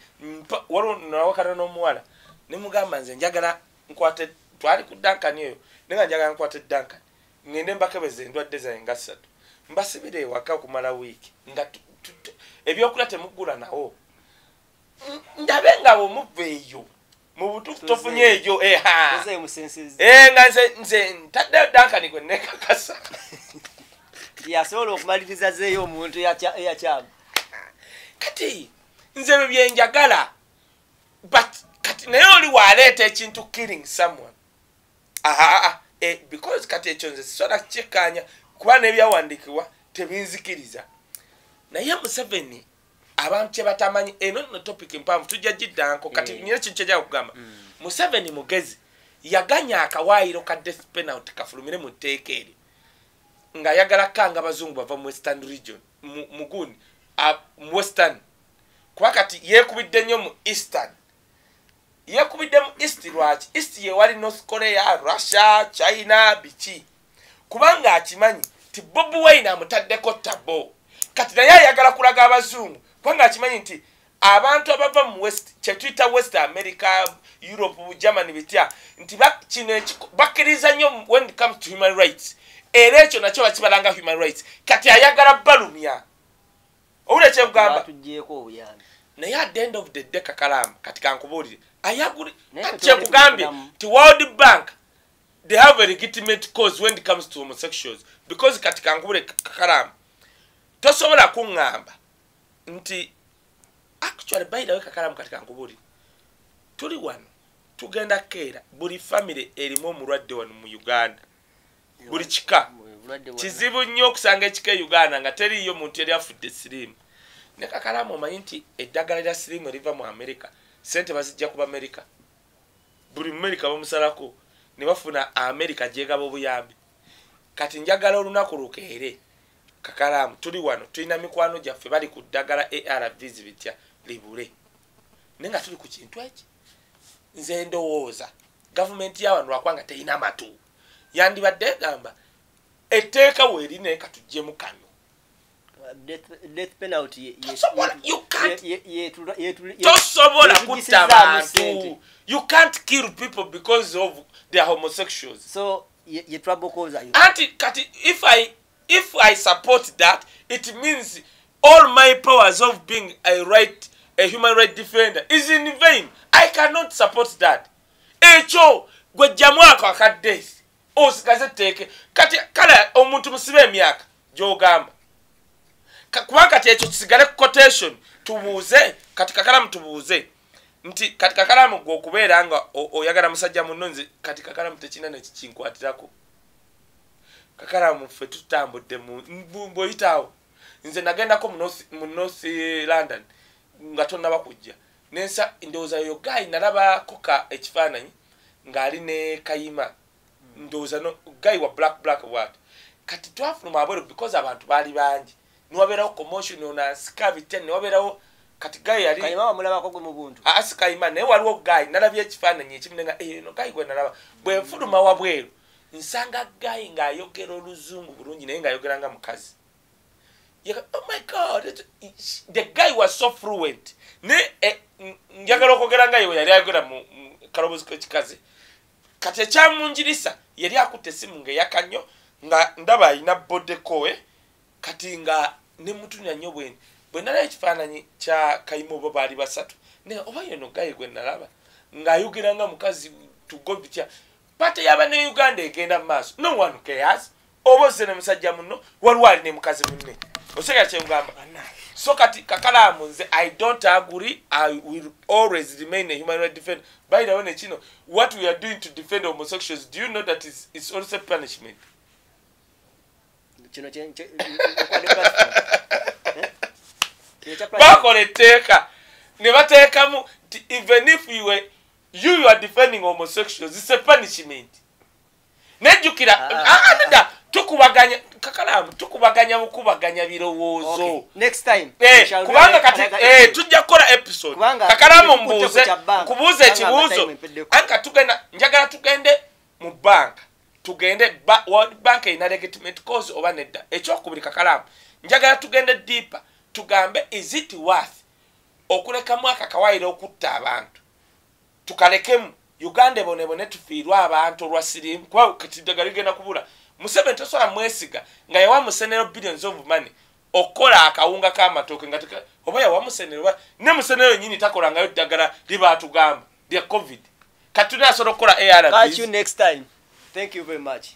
Waliwo nawakana n'omuwala. Nemugamba nze njagala nkwate twali ku dankani eyo nenga njagala nkwate dankani ngende mbakebeza endwadde zange nga ssatu. Mbasibire ewaka okumala wiiki nga ebyokulya temugula nawo. Ndabe nga bwemuva eyo mu butuufu tofunye musensizi Eh, nga nze ntaddeyo dankani gwe nekakasa <laughs> yasobola okumaliriza zeeyo omuntu eyakya- eyakyama kati nze ebyo byenjagala but kati naye oli waleeta ekintu killing someone. Aha eh, because kati ekyo nze sisobola kukikkaanya kuba n'ebyawandiikibwa tebinzikiriza. Naye museveni abantu kye batamanyi eno nno topic mpanvu tujja giddanko kati Eh. nyina kintu kyejja kugamba museveni mugezi yaganya akawaayiro ka death penalty kafulumire mu tteeka eryo ng'ayagala kanga abazungu bava mu western region mu- mugundi a- mu western. Kuba kati yeekubidde nnyo mu eastern. Yeekubidde mu east lwaki? East yewali north korea russia china biki? Kubanga akimanyi ti bobi wine amutaddeko tabo kati naye ayagala kulaga abazungu kubanga akimanyi nti abantu abava mu west kyetuyita west america europe germany bitya nti kino bakkiriza nnyo when it comes to human rights. Era ekyo nakyo bakibalanga human rights. Kati ayagala balumya. Kyekugamba batugyeko obuyambi. Naye at the end of the day kakalamu kati kankubuulire ayaguli Naye kati tetwali kyekugambye kukulamu. ti world bank they have a legitimate cause when it comes to homosexuals. Because kati kankubule kakalamu tosobola kuŋŋamba nti actually by the way kakalamu kati kankubuulire tuli wano tugenda keera buli famire erimu omulwadde wano mu uganda. Buli kika. kizibu nnyo okusanga ekika e uganda nga teriiyo muntu yali afudde siriimu. Ne kakalamu omanyi nti eddagala lya siriimu eriva mu amerika sente bazijja kuba amerika buli mumerika bamusalako ne bafuna amerika gyegaba obuyambi. Kati njagala olunaku lukeere kakalamu. Tuli wano tulina mikwano gyaffe bali ku ddagala arvs bitya libule. Naye nga tuli ku kintu eki? Nze ndowooza. Gavumenti yawano lwakwanga terina matu. Yandibadde egamba etteeka weerine katuggyemu kano. Tosobola, kutta bantu you can't kill people because of their homosexuals. So anti kati if i if i support that it means all my powers of being a right a human right defender is in vain. I cannot support that. Ekyo gwe jjamu ako akadde. Osigaze teeke kati kale omuntu musibe emyaka gyogamba. Ka- kubanga kati ekyo kisigale ku quotation tubuuze kati kakalamu tubuuze. Nti kati kakalamu gwe okubeera nga o- oyagala musajja muno nze kati kakalamu tekina nekikinkwatirako kakalamu ffe tutambudde bw'oyitaawo nze nagendako mu North- london nga tonaba kujja. Nensa ndowooza yo gayi nalabako ka ekifaananyi ng'ali ne kayima. Ndowooza no gayi wa black black wat kati twafuluma abweru because abantu baali bangi. Niwabeerawo commotion onansika bitya niwabeerawo kati gayi yali kayima bamulabako gwe mu buntu. Asikayima naye waliwo gayi nalabye ekifaananyi ekimu nenga eno gayi gwe nalaba. Bwe nfuluma wabweru nsanga gayi ng'ayogera oluzungu bulungi naye ng'ayogera nga mukazi oh my god the guy was so fluent. Ne eh, njagala okwogera nga yewe yali ayogera mu kalobozi kekikazi. Kati ekyamunjirisa yali akutte esimu ngaeyakannyo nga ndaba alina bodekowe kati nga nemutunya nnyo bweni bwe nalaba ekifaananyi kya kayima oba baali basatu naye oba yeno gaye gwe nalaba ng'ayogera nga mukazi tugo bitya pate yaba ne uganda egenda mu maaso no one cares oba ozze ne musajja muno waliwo ali ne mukazi munne osega kyengamba so kati kakalaamu nze i don't agree i will always remain a human right defender by the way nekino what we are doing to defend homosexuals do you know that is, is also punishment. Eh? Bakola etteeka ne bateekamu even if you were, you, you are defending homosexuals. It's a punishment. Nejjukira Ah. anada tukubaganya kakalaamu tukubaganya bukubaganya birowoozo. Okay. next time Eh, kubanga kati eh, tujja kukola episode. Kakalamu tukutte mbuuze ku kya banka. nkubuuze Kubanga ekibuuzo. time empeddeko. anka tugenda njagala tugende mu banka. Tugende ba- world bank erina legitimate cause oba nedda. Ekyokubiri kakalamu. Njagala tugende deeper. Tugambe is it worth okulekamu akakawayiro okutta abantu tukalekemu. Uganda ebonebone tufiirwe abantu olwa sirimu. Kuba kati ddagala ligenda kubula. Museveni tosobola mwesiga nga yawa musenero billions of money okukola akawunga k'amatooke nga oba yawa musenero ne musenero nyini takolangayo ddagala libaatugamba lya covid. Kati tunasobola okukola arb next time. Thank you very much